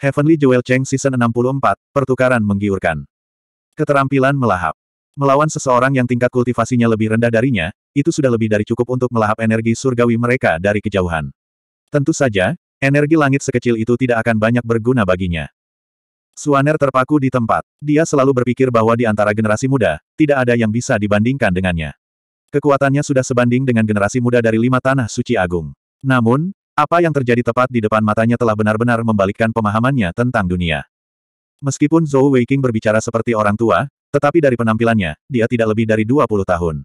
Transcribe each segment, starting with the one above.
Heavenly Jewel Cheng Season 64, pertukaran menggiurkan. Keterampilan melahap. Melawan seseorang yang tingkat kultivasinya lebih rendah darinya, itu sudah lebih dari cukup untuk melahap energi surgawi mereka dari kejauhan. Tentu saja, energi langit sekecil itu tidak akan banyak berguna baginya. Suaner terpaku di tempat. Dia selalu berpikir bahwa di antara generasi muda, tidak ada yang bisa dibandingkan dengannya. Kekuatannya sudah sebanding dengan generasi muda dari lima tanah suci agung. Namun, apa yang terjadi tepat di depan matanya telah benar-benar membalikkan pemahamannya tentang dunia. Meskipun Zhou Weiqing berbicara seperti orang tua, tetapi dari penampilannya, dia tidak lebih dari 20 tahun.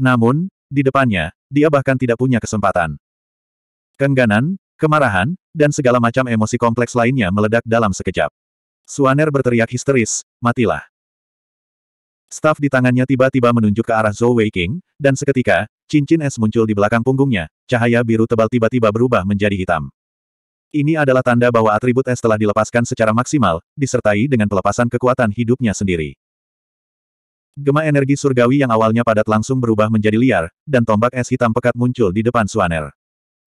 Namun, di depannya, dia bahkan tidak punya kesempatan. Kengganan, kemarahan, dan segala macam emosi kompleks lainnya meledak dalam sekejap. Suaner berteriak histeris, matilah. Staf di tangannya tiba-tiba menunjuk ke arah Zhou Weiqing, dan seketika, cincin es muncul di belakang punggungnya, cahaya biru tebal tiba-tiba berubah menjadi hitam. Ini adalah tanda bahwa atribut es telah dilepaskan secara maksimal, disertai dengan pelepasan kekuatan hidupnya sendiri. Gema energi surgawi yang awalnya padat langsung berubah menjadi liar, dan tombak es hitam pekat muncul di depan Suaner.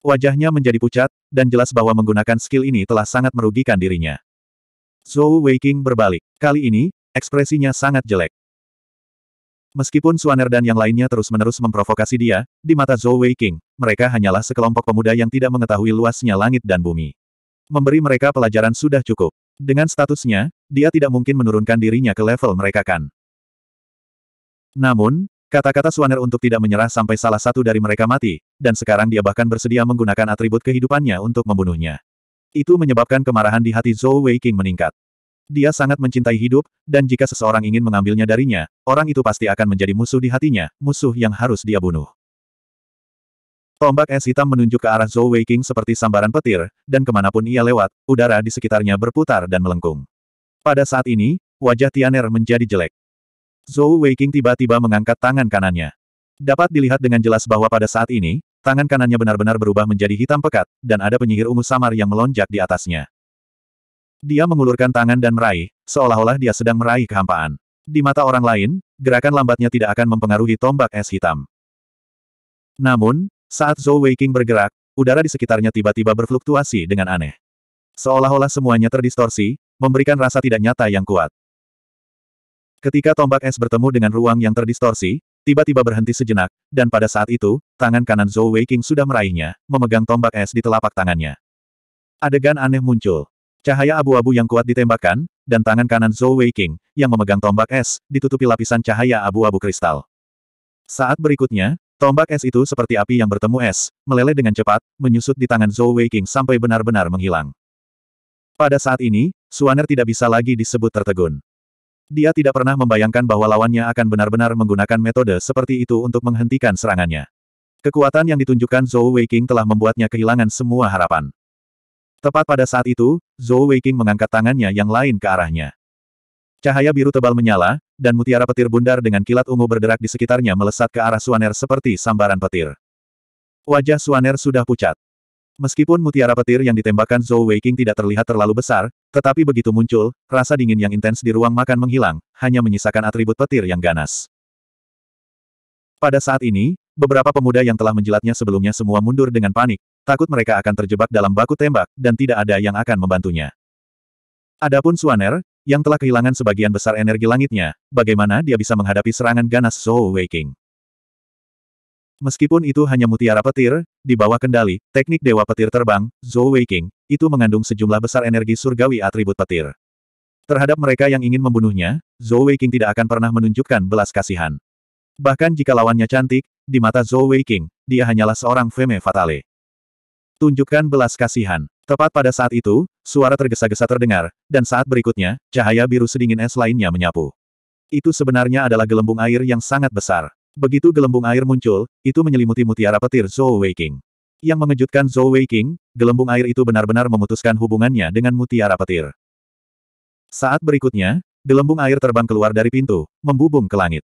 Wajahnya menjadi pucat, dan jelas bahwa menggunakan skill ini telah sangat merugikan dirinya. Zhou Weiqing berbalik. Kali ini, ekspresinya sangat jelek. Meskipun Suaner dan yang lainnya terus-menerus memprovokasi dia, di mata Zhou Weiqing, mereka hanyalah sekelompok pemuda yang tidak mengetahui luasnya langit dan bumi. Memberi mereka pelajaran sudah cukup. Dengan statusnya, dia tidak mungkin menurunkan dirinya ke level mereka kan. Namun, kata-kata Suaner untuk tidak menyerah sampai salah satu dari mereka mati, dan sekarang dia bahkan bersedia menggunakan atribut kehidupannya untuk membunuhnya. Itu menyebabkan kemarahan di hati Zhou Weiqing meningkat. Dia sangat mencintai hidup, dan jika seseorang ingin mengambilnya darinya, orang itu pasti akan menjadi musuh di hatinya, musuh yang harus dia bunuh. Tombak es hitam menunjuk ke arah Zhou Weiqing seperti sambaran petir, dan ke mana pun ia lewat, udara di sekitarnya berputar dan melengkung. Pada saat ini, wajah Tianer menjadi jelek. Zhou Weiqing tiba-tiba mengangkat tangan kanannya. Dapat dilihat dengan jelas bahwa pada saat ini, tangan kanannya benar-benar berubah menjadi hitam pekat, dan ada penyihir ungu samar yang melonjak di atasnya. Dia mengulurkan tangan dan meraih, seolah-olah dia sedang meraih kehampaan. Di mata orang lain, gerakan lambatnya tidak akan mempengaruhi tombak es hitam. Namun, saat Zhou Weiqing bergerak, udara di sekitarnya tiba-tiba berfluktuasi dengan aneh. Seolah-olah semuanya terdistorsi, memberikan rasa tidak nyata yang kuat. Ketika tombak es bertemu dengan ruang yang terdistorsi, tiba-tiba berhenti sejenak, dan pada saat itu, tangan kanan Zhou Weiqing sudah meraihnya, memegang tombak es di telapak tangannya. Adegan aneh muncul. Cahaya abu-abu yang kuat ditembakkan, dan tangan kanan Zhou Weiqing, yang memegang tombak es, ditutupi lapisan cahaya abu-abu kristal. Saat berikutnya, tombak es itu seperti api yang bertemu es, meleleh dengan cepat, menyusut di tangan Zhou Weiqing sampai benar-benar menghilang. Pada saat ini, Suaner tidak bisa lagi disebut tertegun. Dia tidak pernah membayangkan bahwa lawannya akan benar-benar menggunakan metode seperti itu untuk menghentikan serangannya. Kekuatan yang ditunjukkan Zhou Weiqing telah membuatnya kehilangan semua harapan. Tepat pada saat itu, Zhou Weiqing mengangkat tangannya yang lain ke arahnya. Cahaya biru tebal menyala, dan mutiara petir bundar dengan kilat ungu berderak di sekitarnya melesat ke arah Suaner seperti sambaran petir. Wajah Suaner sudah pucat. Meskipun mutiara petir yang ditembakkan Zhou Weiqing tidak terlihat terlalu besar, tetapi begitu muncul, rasa dingin yang intens di ruang makan menghilang, hanya menyisakan atribut petir yang ganas. Pada saat ini, beberapa pemuda yang telah menjilatnya sebelumnya semua mundur dengan panik, takut mereka akan terjebak dalam baku tembak, dan tidak ada yang akan membantunya. Adapun Suaner, yang telah kehilangan sebagian besar energi langitnya, bagaimana dia bisa menghadapi serangan ganas Zhou Weiqing? Meskipun itu hanya mutiara petir, di bawah kendali, teknik Dewa Petir Terbang, Zhou Weiqing, itu mengandung sejumlah besar energi surgawi atribut petir. Terhadap mereka yang ingin membunuhnya, Zhou Weiqing tidak akan pernah menunjukkan belas kasihan. Bahkan jika lawannya cantik, di mata Zhou Weiqing, dia hanyalah seorang femme fatale. Tunjukkan belas kasihan. Tepat pada saat itu, suara tergesa-gesa terdengar, dan saat berikutnya, cahaya biru sedingin es lainnya menyapu. Itu sebenarnya adalah gelembung air yang sangat besar. Begitu gelembung air muncul, itu menyelimuti mutiara petir Zhou Weiqing. Yang mengejutkan Zhou Weiqing, gelembung air itu benar-benar memutuskan hubungannya dengan mutiara petir. Saat berikutnya, gelembung air terbang keluar dari pintu, membubung ke langit.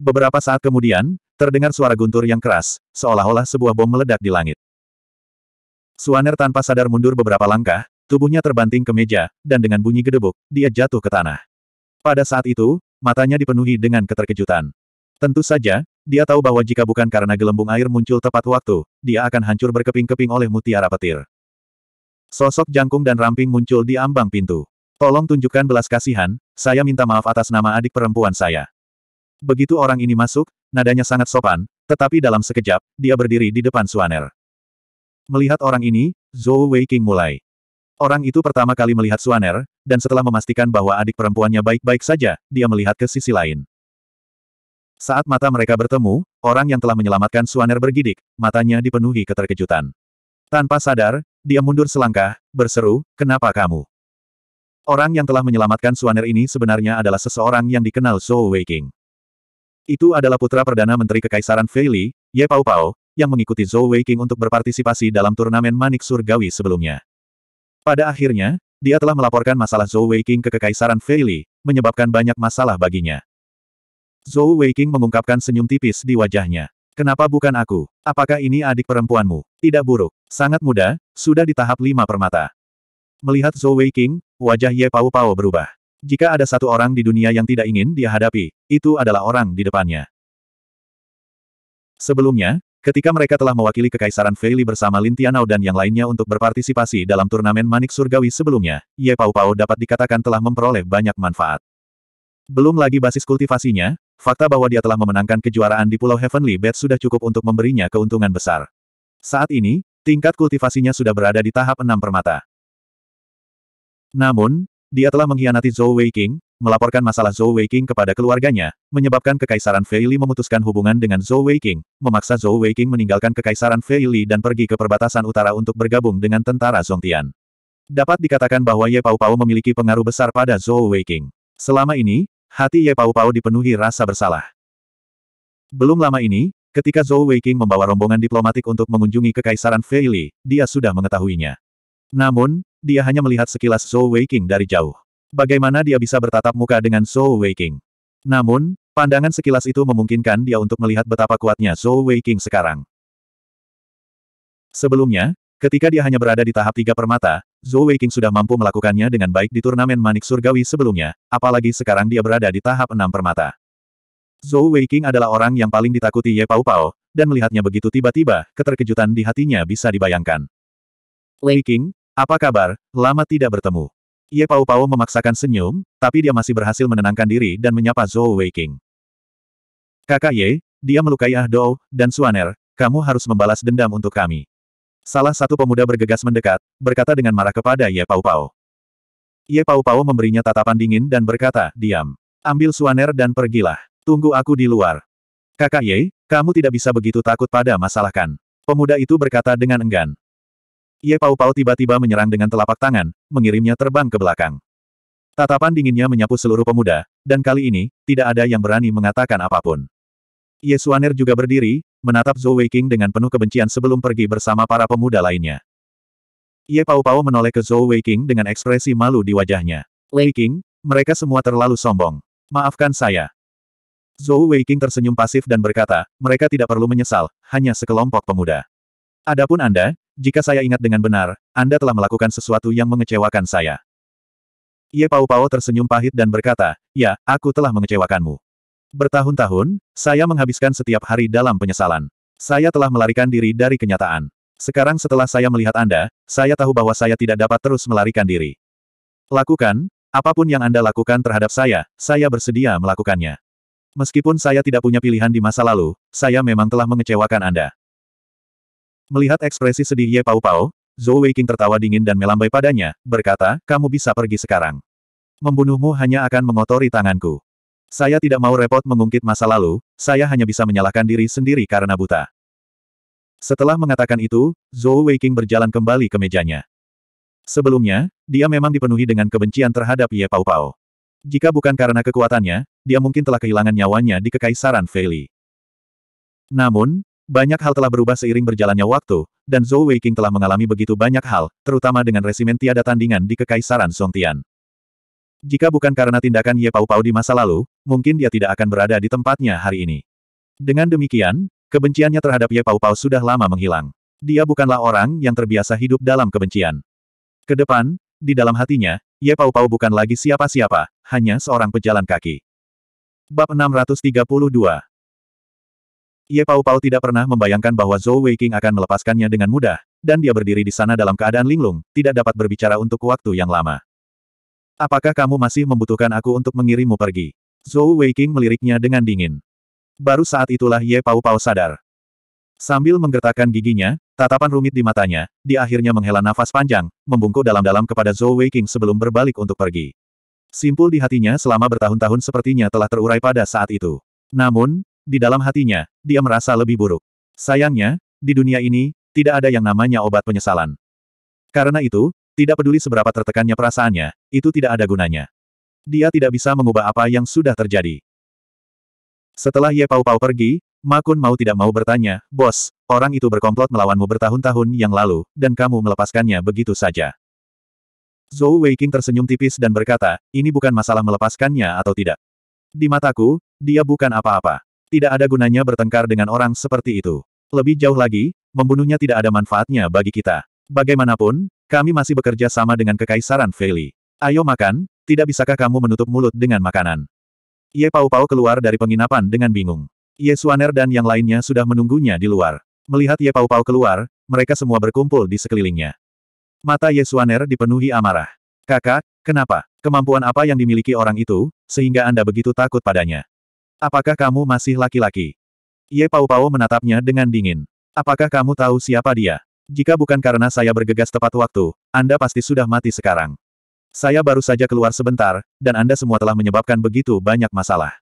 Beberapa saat kemudian, terdengar suara guntur yang keras, seolah-olah sebuah bom meledak di langit. Suaner tanpa sadar mundur beberapa langkah, tubuhnya terbanting ke meja, dan dengan bunyi gedebuk, dia jatuh ke tanah. Pada saat itu, matanya dipenuhi dengan keterkejutan. Tentu saja, dia tahu bahwa jika bukan karena gelembung air muncul tepat waktu, dia akan hancur berkeping-keping oleh mutiara petir. Sosok jangkung dan ramping muncul di ambang pintu. Tolong tunjukkan belas kasihan, saya minta maaf atas nama adik perempuan saya. Begitu orang ini masuk, nadanya sangat sopan, tetapi dalam sekejap, dia berdiri di depan Suaner. Melihat orang ini, Zhou Weiqing mulai. Orang itu pertama kali melihat Suaner, dan setelah memastikan bahwa adik perempuannya baik-baik saja, dia melihat ke sisi lain. Saat mata mereka bertemu, orang yang telah menyelamatkan Suaner bergidik, matanya dipenuhi keterkejutan. Tanpa sadar, dia mundur selangkah, berseru, kenapa kamu? Orang yang telah menyelamatkan Suaner ini sebenarnya adalah seseorang yang dikenal Zhou Weiqing. Itu adalah putra Perdana Menteri Kekaisaran Fei Li, Ye Pao Pao, yang mengikuti Zhou Weiqing untuk berpartisipasi dalam turnamen manik surgawi sebelumnya. Pada akhirnya, dia telah melaporkan masalah Zhou Weiqing ke Kekaisaran Fei Li, menyebabkan banyak masalah baginya. Zhou Weiqing mengungkapkan senyum tipis di wajahnya. Kenapa bukan aku? Apakah ini adik perempuanmu? Tidak buruk. Sangat muda, sudah di tahap lima permata. Melihat Zhou Weiqing, wajah Ye Pao Pao berubah. Jika ada satu orang di dunia yang tidak ingin dia hadapi, itu adalah orang di depannya. Sebelumnya, ketika mereka telah mewakili Kekaisaran Fei Li bersama Lin Tianao dan yang lainnya untuk berpartisipasi dalam turnamen manik surgawi sebelumnya, Ye Pao Pao dapat dikatakan telah memperoleh banyak manfaat. Belum lagi basis kultivasinya, fakta bahwa dia telah memenangkan kejuaraan di Pulau Heavenly Bed sudah cukup untuk memberinya keuntungan besar. Saat ini, tingkat kultivasinya sudah berada di tahap enam permata. Namun, dia telah mengkhianati Zhou Weiqing, melaporkan masalah Zhou Weiqing kepada keluarganya, menyebabkan Kekaisaran Fei Li memutuskan hubungan dengan Zhou Weiqing, memaksa Zhou Weiqing meninggalkan Kekaisaran Fei Li dan pergi ke perbatasan utara untuk bergabung dengan tentara Zongtian. Dapat dikatakan bahwa Ye Pao Pao memiliki pengaruh besar pada Zhou Weiqing. Selama ini, hati Ye Pao Pao dipenuhi rasa bersalah. Belum lama ini, ketika Zhou Weiqing membawa rombongan diplomatik untuk mengunjungi Kekaisaran Fei Li, dia sudah mengetahuinya. Namun, dia hanya melihat sekilas Zhou Weiqing dari jauh. Bagaimana dia bisa bertatap muka dengan Zhou Weiqing? Namun, pandangan sekilas itu memungkinkan dia untuk melihat betapa kuatnya Zhou Weiqing sekarang. Sebelumnya, ketika dia hanya berada di tahap tiga permata, Zhou Weiqing sudah mampu melakukannya dengan baik di turnamen manik surgawi sebelumnya, apalagi sekarang dia berada di tahap enam permata. Zhou Weiqing adalah orang yang paling ditakuti Ye Pao Pao, dan melihatnya begitu tiba-tiba, keterkejutan di hatinya bisa dibayangkan. Weiqing, apa kabar, lama tidak bertemu. Ye Pao Pao memaksakan senyum, tapi dia masih berhasil menenangkan diri dan menyapa Zhou Weiqing. Kakak Ye, dia melukai Ah Dou, dan Suaner, kamu harus membalas dendam untuk kami. Salah satu pemuda bergegas mendekat, berkata dengan marah kepada Ye Pao Pao. Ye Pao Pao memberinya tatapan dingin dan berkata, diam. Ambil Suaner dan pergilah. Tunggu aku di luar. Kakak Ye, kamu tidak bisa begitu takut pada masalah kan? Pemuda itu berkata dengan enggan. Ye Pao Pao tiba-tiba menyerang dengan telapak tangan, mengirimnya terbang ke belakang. Tatapan dinginnya menyapu seluruh pemuda, dan kali ini, tidak ada yang berani mengatakan apa pun. Ye Suaner juga berdiri, menatap Zhou Weiqing dengan penuh kebencian sebelum pergi bersama para pemuda lainnya. Ye Pao Pao menoleh ke Zhou Weiqing dengan ekspresi malu di wajahnya. Weiqing, mereka semua terlalu sombong. Maafkan saya. Zhou Weiqing tersenyum pasif dan berkata, mereka tidak perlu menyesal, hanya sekelompok pemuda. Adapun Anda, jika saya ingat dengan benar, Anda telah melakukan sesuatu yang mengecewakan saya. Ye Pao Pao tersenyum pahit dan berkata, ya, aku telah mengecewakanmu. Bertahun-tahun, saya menghabiskan setiap hari dalam penyesalan. Saya telah melarikan diri dari kenyataan. Sekarang setelah saya melihat Anda, saya tahu bahwa saya tidak dapat terus melarikan diri. Lakukan, apa pun yang Anda lakukan terhadap saya, saya bersedia melakukannya. Meskipun saya tidak punya pilihan di masa lalu, saya memang telah mengecewakan Anda. Melihat ekspresi sedih Ye Pao Pao, Zhou Weiqing tertawa dingin dan melambai padanya, berkata, kamu bisa pergi sekarang. Membunuhmu hanya akan mengotori tanganku. Saya tidak mau repot mengungkit masa lalu, saya hanya bisa menyalahkan diri sendiri karena buta. Setelah mengatakan itu, Zhou Weiqing berjalan kembali ke mejanya. Sebelumnya, dia memang dipenuhi dengan kebencian terhadap Ye Pao Pao. Jika bukan karena kekuatannya, dia mungkin telah kehilangan nyawanya di Kekaisaran Fei Li. Namun, banyak hal telah berubah seiring berjalannya waktu, dan Zhou Weiqing telah mengalami begitu banyak hal, terutama dengan resimen tiada tandingan di Kekaisaran Songtian. Jika bukan karena tindakan Ye Pao Pao di masa lalu, mungkin dia tidak akan berada di tempatnya hari ini. Dengan demikian, kebenciannya terhadap Ye Pao Pao sudah lama menghilang. Dia bukanlah orang yang terbiasa hidup dalam kebencian. Ke depan, di dalam hatinya, Ye Pao Pao bukan lagi siapa-siapa, hanya seorang pejalan kaki. Bab 632 Ye Pao Pao tidak pernah membayangkan bahwa Zhou Weiqing akan melepaskannya dengan mudah, dan dia berdiri di sana dalam keadaan linglung, tidak dapat berbicara untuk waktu yang lama. Apakah kamu masih membutuhkan aku untuk mengirimmu pergi? Zhou Weiqing meliriknya dengan dingin. Baru saat itulah Ye Pau Pau sadar. Sambil menggertakkan giginya, tatapan rumit di matanya, dia akhirnya menghela nafas panjang, membungkuk dalam-dalam kepada Zhou Weiqing sebelum berbalik untuk pergi. Simpul di hatinya selama bertahun-tahun sepertinya telah terurai pada saat itu. Namun, di dalam hatinya, dia merasa lebih buruk. Sayangnya, di dunia ini, tidak ada yang namanya obat penyesalan. Karena itu, tidak peduli seberapa tertekannya perasaannya, itu tidak ada gunanya. Dia tidak bisa mengubah apa yang sudah terjadi. Setelah Ye Pau Pau pergi, Ma Kun mau tidak mau bertanya, Bos, orang itu berkomplot melawanmu bertahun-tahun yang lalu, dan kamu melepaskannya begitu saja. Zhou Weiqing tersenyum tipis dan berkata, ini bukan masalah melepaskannya atau tidak. Di mataku, dia bukan apa-apa. Tidak ada gunanya bertengkar dengan orang seperti itu. Lebih jauh lagi, membunuhnya tidak ada manfaatnya bagi kita. Bagaimanapun, kami masih bekerja sama dengan Kekaisaran Fei Ayo makan, tidak bisakah kamu menutup mulut dengan makanan? Ye Pau Pau keluar dari penginapan dengan bingung. Ye Suaner dan yang lainnya sudah menunggunya di luar. Melihat Ye Pau Pau keluar, mereka semua berkumpul di sekelilingnya. Mata Ye Suaner dipenuhi amarah. Kakak, kenapa? Kemampuan apa yang dimiliki orang itu, sehingga Anda begitu takut padanya? Apakah kamu masih laki-laki? Ye Pau Pau menatapnya dengan dingin. Apakah kamu tahu siapa dia? Jika bukan karena saya bergegas tepat waktu, Anda pasti sudah mati sekarang. Saya baru saja keluar sebentar, dan Anda semua telah menyebabkan begitu banyak masalah.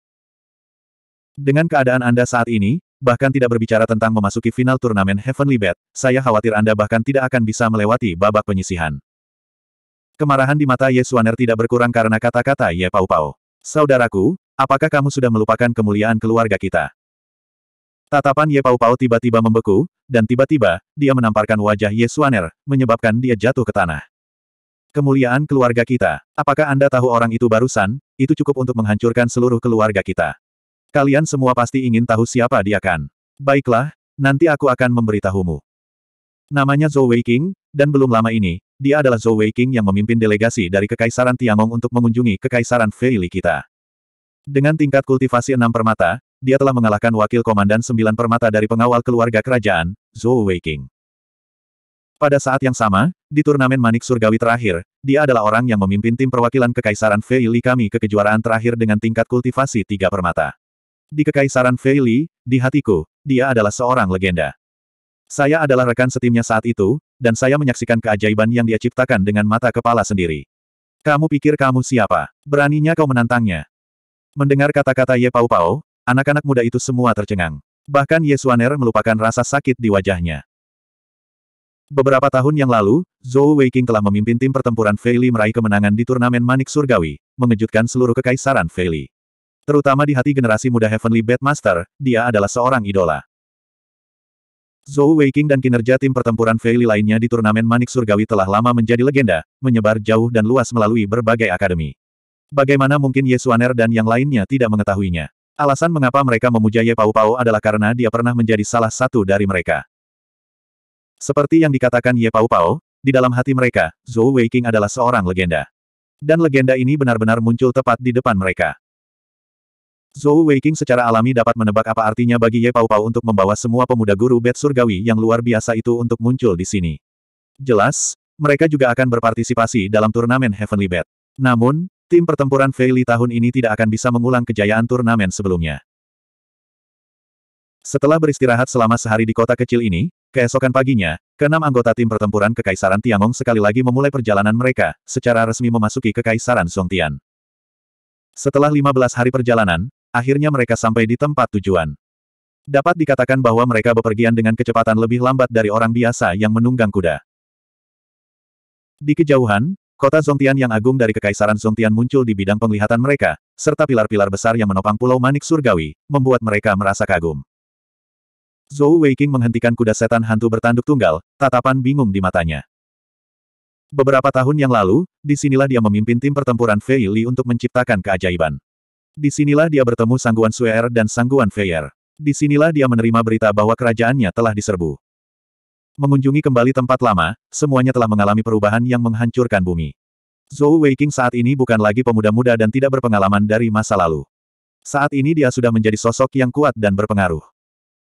Dengan keadaan Anda saat ini, bahkan tidak berbicara tentang memasuki final turnamen Heavenly Bet, saya khawatir Anda bahkan tidak akan bisa melewati babak penyisihan. Kemarahan di mata Ye Suaner tidak berkurang karena kata-kata Ye Pau Pau. Saudaraku, apakah kamu sudah melupakan kemuliaan keluarga kita? Tatapan Ye Pau Pau tiba-tiba membeku, dan tiba-tiba, dia menamparkan wajah Ye Suaner, menyebabkan dia jatuh ke tanah. Kemuliaan keluarga kita. Apakah Anda tahu orang itu barusan, itu cukup untuk menghancurkan seluruh keluarga kita. Kalian semua pasti ingin tahu siapa dia kan. Baiklah, nanti aku akan memberitahumu. Namanya Zhou Weiqing, dan belum lama ini, dia adalah Zhou Weiqing yang memimpin delegasi dari Kekaisaran Tiangong untuk mengunjungi Kekaisaran Fei Li kita. Dengan tingkat kultivasi enam permata, dia telah mengalahkan wakil komandan sembilan permata dari pengawal keluarga kerajaan, Zhou Weiqing. Pada saat yang sama, di turnamen Manik Surgawi terakhir, dia adalah orang yang memimpin tim perwakilan Kekaisaran Fei Li kami ke kejuaraan terakhir dengan tingkat kultivasi tiga permata. Di Kekaisaran Fei Li, di hatiku, dia adalah seorang legenda. Saya adalah rekan setimnya saat itu, dan saya menyaksikan keajaiban yang dia ciptakan dengan mata kepala sendiri. Kamu pikir kamu siapa? Beraninya kau menantangnya. Mendengar kata-kata Ye Pau Pau, Anak-anak muda itu semua tercengang. Bahkan Yesuaner melupakan rasa sakit di wajahnya. Beberapa tahun yang lalu, Zhou Weiqing telah memimpin tim pertempuran Fei Li meraih kemenangan di turnamen Manik Surgawi, mengejutkan seluruh kekaisaran Fei Li. Terutama di hati generasi muda Heavenly Master, dia adalah seorang idola. Zhou Weiqing dan kinerja tim pertempuran Fei Li lainnya di turnamen Manik Surgawi telah lama menjadi legenda, menyebar jauh dan luas melalui berbagai akademi. Bagaimana mungkin Yesuaner dan yang lainnya tidak mengetahuinya? Alasan mengapa mereka memuja Ye Pau Pau adalah karena dia pernah menjadi salah satu dari mereka. Seperti yang dikatakan Ye Pau Pau, di dalam hati mereka, Zhou Weiqing adalah seorang legenda. Dan legenda ini benar-benar muncul tepat di depan mereka. Zhou Weiqing secara alami dapat menebak apa artinya bagi Ye Pau Pau untuk membawa semua pemuda guru Bet Surgawi yang luar biasa itu untuk muncul di sini. Jelas, mereka juga akan berpartisipasi dalam turnamen Heavenly Bet. Namun, Tim pertempuran Fei Li tahun ini tidak akan bisa mengulang kejayaan turnamen sebelumnya. Setelah beristirahat selama sehari di kota kecil ini, keesokan paginya, keenam anggota tim pertempuran Kekaisaran Tiangong sekali lagi memulai perjalanan mereka, secara resmi memasuki Kekaisaran Songtian. Setelah 15 hari perjalanan, akhirnya mereka sampai di tempat tujuan. Dapat dikatakan bahwa mereka bepergian dengan kecepatan lebih lambat dari orang biasa yang menunggang kuda. Di kejauhan, Kota Zongtian yang agung dari Kekaisaran Zongtian muncul di bidang penglihatan mereka, serta pilar-pilar besar yang menopang Pulau Manik Surgawi, membuat mereka merasa kagum. Zhou Weiqing menghentikan kuda setan hantu bertanduk tunggal, tatapan bingung di matanya. Beberapa tahun yang lalu, di sinilah dia memimpin tim pertempuran Fei Li untuk menciptakan keajaiban. Di sinilah dia bertemu Sangguan Suer dan Sangguan Feier. Di sinilah dia menerima berita bahwa kerajaannya telah diserbu. Mengunjungi kembali tempat lama, semuanya telah mengalami perubahan yang menghancurkan bumi. Zhou Weiqing saat ini bukan lagi pemuda muda dan tidak berpengalaman dari masa lalu. Saat ini dia sudah menjadi sosok yang kuat dan berpengaruh.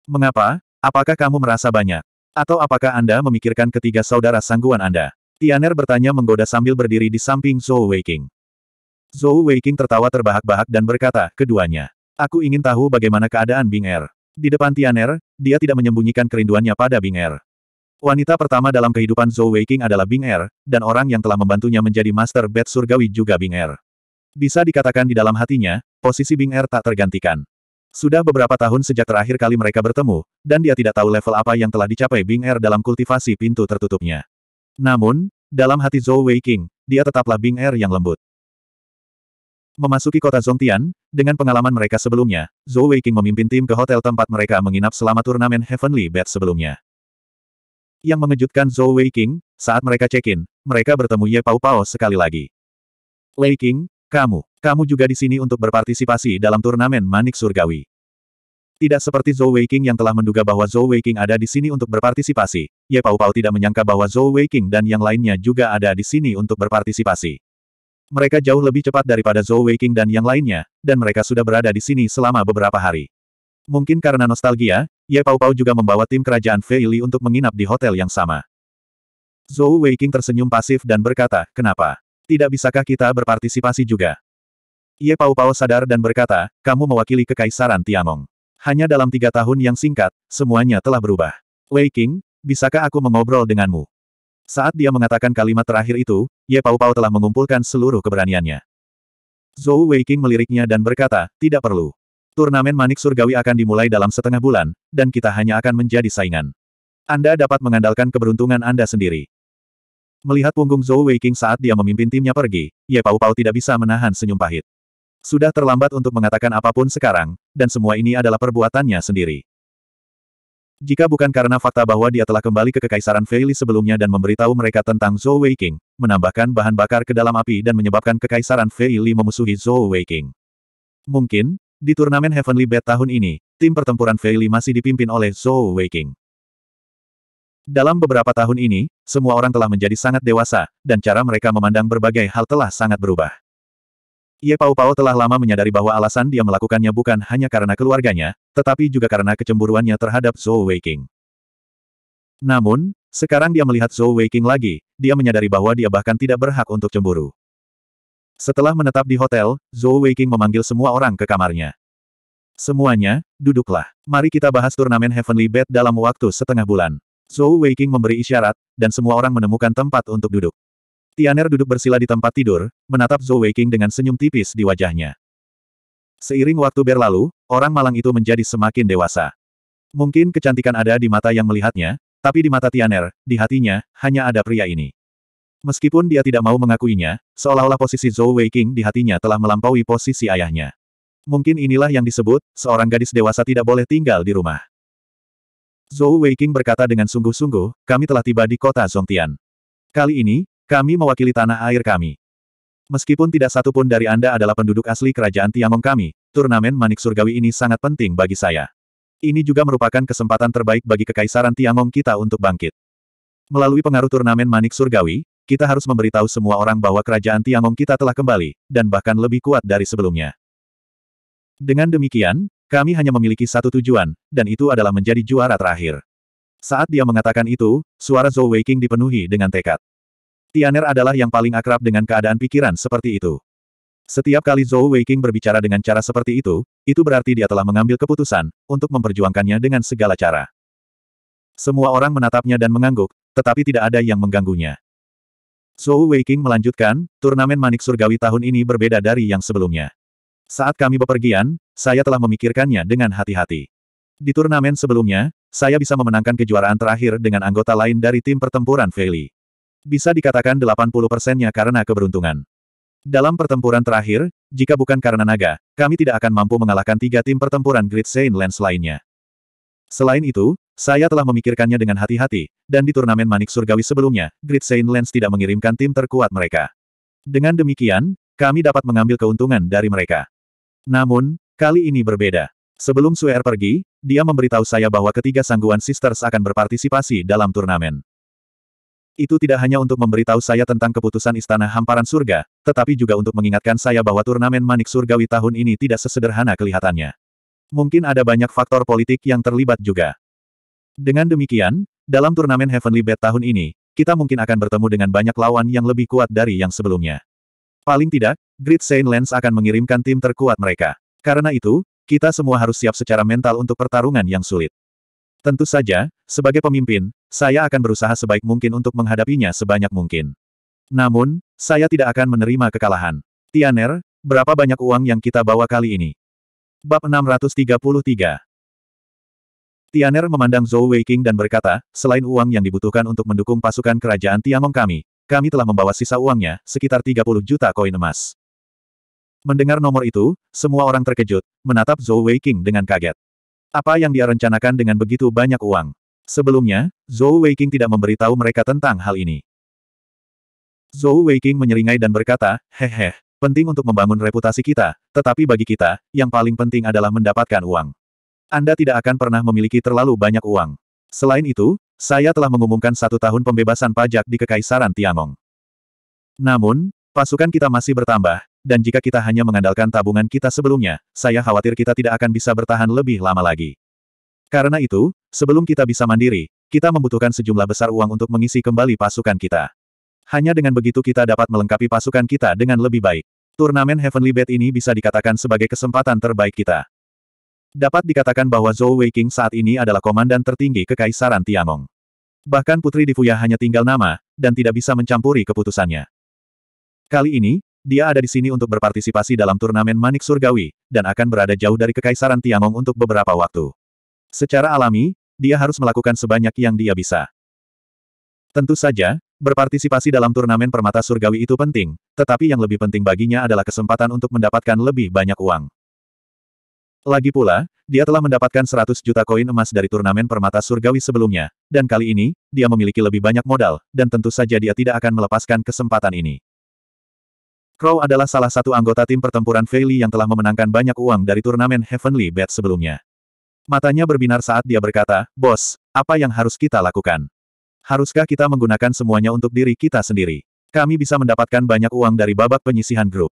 Mengapa? Apakah kamu merasa banyak? Atau apakah Anda memikirkan ketiga saudara sangguan Anda? Tianer bertanya menggoda sambil berdiri di samping Zhou Weiking. Zhou Weiking tertawa terbahak-bahak dan berkata, keduanya. Aku ingin tahu bagaimana keadaan Bing Er. Di depan Tianer, dia tidak menyembunyikan kerinduannya pada Bing Er. Wanita pertama dalam kehidupan Zhou Weiking adalah Bing Er, dan orang yang telah membantunya menjadi Master Bat Surgawi juga Bing Er. Bisa dikatakan di dalam hatinya, posisi Bing Er tak tergantikan. Sudah beberapa tahun sejak terakhir kali mereka bertemu, dan dia tidak tahu level apa yang telah dicapai Bing Er dalam kultivasi pintu tertutupnya. Namun, dalam hati Zhou Weiking, dia tetaplah Bing Er yang lembut. Memasuki kota Zongtian, dengan pengalaman mereka sebelumnya, Zhou Weiking memimpin tim ke hotel tempat mereka menginap selama turnamen Heavenly Bet sebelumnya. Yang mengejutkan Zhou Wei King, saat mereka check-in, mereka bertemu Ye Pao Pao sekali lagi. Wei King, kamu, kamu juga di sini untuk berpartisipasi dalam turnamen Manik Surgawi. Tidak seperti Zhou Wei King yang telah menduga bahwa Zhou Wei King ada di sini untuk berpartisipasi, Ye Pao Pao tidak menyangka bahwa Zhou Wei King dan yang lainnya juga ada di sini untuk berpartisipasi. Mereka jauh lebih cepat daripada Zhou Wei King dan yang lainnya, dan mereka sudah berada di sini selama beberapa hari. Mungkin karena nostalgia, Ye Pao Pao juga membawa tim kerajaan Fei Li untuk menginap di hotel yang sama. Zhou Weiqing tersenyum pasif dan berkata, kenapa? Tidak bisakah kita berpartisipasi juga? Ye Pao Pao sadar dan berkata, kamu mewakili kekaisaran Tiangong. Hanya dalam tiga tahun yang singkat, semuanya telah berubah. Wei King, bisakah aku mengobrol denganmu? Saat dia mengatakan kalimat terakhir itu, Ye Pao Pao telah mengumpulkan seluruh keberaniannya. Zhou Wei King meliriknya dan berkata, tidak perlu. Turnamen Manik Surgawi akan dimulai dalam setengah bulan, dan kita hanya akan menjadi saingan. Anda dapat mengandalkan keberuntungan Anda sendiri. Melihat punggung Zhou Weiking saat dia memimpin timnya pergi, Ye Pau Pau tidak bisa menahan senyum pahit. Sudah terlambat untuk mengatakan apa pun sekarang, dan semua ini adalah perbuatannya sendiri. Jika bukan karena fakta bahwa dia telah kembali ke Kekaisaran Feili sebelumnya dan memberitahu mereka tentang Zhou Weiking, menambahkan bahan bakar ke dalam api dan menyebabkan Kekaisaran Feili memusuhi Zhou Weiking. Mungkin, di turnamen Heavenly Bet tahun ini, tim pertempuran Fei Li masih dipimpin oleh Zhou Weiking. Dalam beberapa tahun ini, semua orang telah menjadi sangat dewasa, dan cara mereka memandang berbagai hal telah sangat berubah. Ye Pao Pao telah lama menyadari bahwa alasan dia melakukannya bukan hanya karena keluarganya, tetapi juga karena kecemburuannya terhadap Zhou Weiking. Namun, sekarang dia melihat Zhou Weiking lagi, dia menyadari bahwa dia bahkan tidak berhak untuk cemburu. Setelah menetap di hotel, Zhou Weiking memanggil semua orang ke kamarnya. Semuanya, duduklah. Mari kita bahas turnamen Heavenly Bet dalam waktu setengah bulan. Zhou Weiking memberi isyarat, dan semua orang menemukan tempat untuk duduk. Tianer duduk bersila di tempat tidur, menatap Zhou Weiking dengan senyum tipis di wajahnya. Seiring waktu berlalu, orang malang itu menjadi semakin dewasa. Mungkin kecantikan ada di mata yang melihatnya, tapi di mata Tianer, di hatinya, hanya ada pria ini. Meskipun dia tidak mau mengakuinya, seolah-olah posisi Zhou Weiking di hatinya telah melampaui posisi ayahnya. Mungkin inilah yang disebut, seorang gadis dewasa tidak boleh tinggal di rumah. Zhou Weiking berkata dengan sungguh-sungguh, kami telah tiba di kota Zongtian. Kali ini, kami mewakili tanah air kami. Meskipun tidak satu pun dari Anda adalah penduduk asli kerajaan Tiangong kami, turnamen Manik Surgawi ini sangat penting bagi saya. Ini juga merupakan kesempatan terbaik bagi kekaisaran Tiangong kita untuk bangkit. Melalui pengaruh turnamen Manik Surgawi, kita harus memberitahu semua orang bahwa kerajaan Tiangong kita telah kembali, dan bahkan lebih kuat dari sebelumnya. Dengan demikian, kami hanya memiliki satu tujuan, dan itu adalah menjadi juara terakhir. Saat dia mengatakan itu, suara Zhou Weiking dipenuhi dengan tekad. Tianer adalah yang paling akrab dengan keadaan pikiran seperti itu. Setiap kali Zhou Weiking berbicara dengan cara seperti itu, itu berarti dia telah mengambil keputusan, untuk memperjuangkannya dengan segala cara. Semua orang menatapnya dan mengangguk, tetapi tidak ada yang mengganggunya. Zhou Weiking melanjutkan, turnamen manik surgawi tahun ini berbeda dari yang sebelumnya. Saat kami bepergian, saya telah memikirkannya dengan hati-hati. Di turnamen sebelumnya, saya bisa memenangkan kejuaraan terakhir dengan anggota lain dari tim pertempuran Feli. Bisa dikatakan 80%-nya karena keberuntungan. Dalam pertempuran terakhir, jika bukan karena naga, kami tidak akan mampu mengalahkan tiga tim pertempuran Great Saint Lens lainnya. Selain itu, saya telah memikirkannya dengan hati-hati, dan di turnamen Manik Surgawi sebelumnya, Great Saint Lens tidak mengirimkan tim terkuat mereka. Dengan demikian, kami dapat mengambil keuntungan dari mereka. Namun, kali ini berbeda. Sebelum Suer pergi, dia memberitahu saya bahwa ketiga sangguan Sisters akan berpartisipasi dalam turnamen. Itu tidak hanya untuk memberitahu saya tentang keputusan Istana Hamparan Surga, tetapi juga untuk mengingatkan saya bahwa turnamen Manik Surgawi tahun ini tidak sesederhana kelihatannya. Mungkin ada banyak faktor politik yang terlibat juga. Dengan demikian, Dalam turnamen Heavenly Bet tahun ini, kita mungkin akan bertemu dengan banyak lawan yang lebih kuat dari yang sebelumnya. Paling tidak, Great Saint Lens akan mengirimkan tim terkuat mereka. Karena itu, kita semua harus siap secara mental untuk pertarungan yang sulit. Tentu saja, sebagai pemimpin, saya akan berusaha sebaik mungkin untuk menghadapinya sebanyak mungkin. Namun, saya tidak akan menerima kekalahan. Tianer, berapa banyak uang yang kita bawa kali ini? Bab 633 Tianer memandang Zhou Weiqing dan berkata, selain uang yang dibutuhkan untuk mendukung pasukan kerajaan Tiangong kami, kami telah membawa sisa uangnya, sekitar 30 juta koin emas. Mendengar nomor itu, semua orang terkejut, menatap Zhou Weiqing dengan kaget. Apa yang dia rencanakan dengan begitu banyak uang? Sebelumnya, Zhou Weiqing tidak memberitahu mereka tentang hal ini. Zhou Weiqing menyeringai dan berkata, hehe, penting untuk membangun reputasi kita, tetapi bagi kita, yang paling penting adalah mendapatkan uang. Anda tidak akan pernah memiliki terlalu banyak uang. Selain itu, saya telah mengumumkan satu tahun pembebasan pajak di Kekaisaran Tiangong. Namun, pasukan kita masih bertambah, dan jika kita hanya mengandalkan tabungan kita sebelumnya, saya khawatir kita tidak akan bisa bertahan lebih lama lagi. Karena itu, sebelum kita bisa mandiri, kita membutuhkan sejumlah besar uang untuk mengisi kembali pasukan kita. Hanya dengan begitu kita dapat melengkapi pasukan kita dengan lebih baik. Turnamen Heavenly Bet ini bisa dikatakan sebagai kesempatan terbaik kita. Dapat dikatakan bahwa Zhou Weiqing saat ini adalah komandan tertinggi Kekaisaran Tiangong. Bahkan Putri Difuya hanya tinggal nama, dan tidak bisa mencampuri keputusannya. Kali ini, dia ada di sini untuk berpartisipasi dalam turnamen Manik Surgawi, dan akan berada jauh dari Kekaisaran Tiangong untuk beberapa waktu. Secara alami, dia harus melakukan sebanyak yang dia bisa. Tentu saja, berpartisipasi dalam turnamen permata surgawi itu penting, tetapi yang lebih penting baginya adalah kesempatan untuk mendapatkan lebih banyak uang. Lagi pula, dia telah mendapatkan 100 juta koin emas dari turnamen permata surgawi sebelumnya, dan kali ini, dia memiliki lebih banyak modal, dan tentu saja dia tidak akan melepaskan kesempatan ini. Crow adalah salah satu anggota tim pertempuran Fei Li yang telah memenangkan banyak uang dari turnamen Heavenly Bet sebelumnya. Matanya berbinar saat dia berkata, Bos, apa yang harus kita lakukan? Haruskah kita menggunakan semuanya untuk diri kita sendiri? Kami bisa mendapatkan banyak uang dari babak penyisihan grup.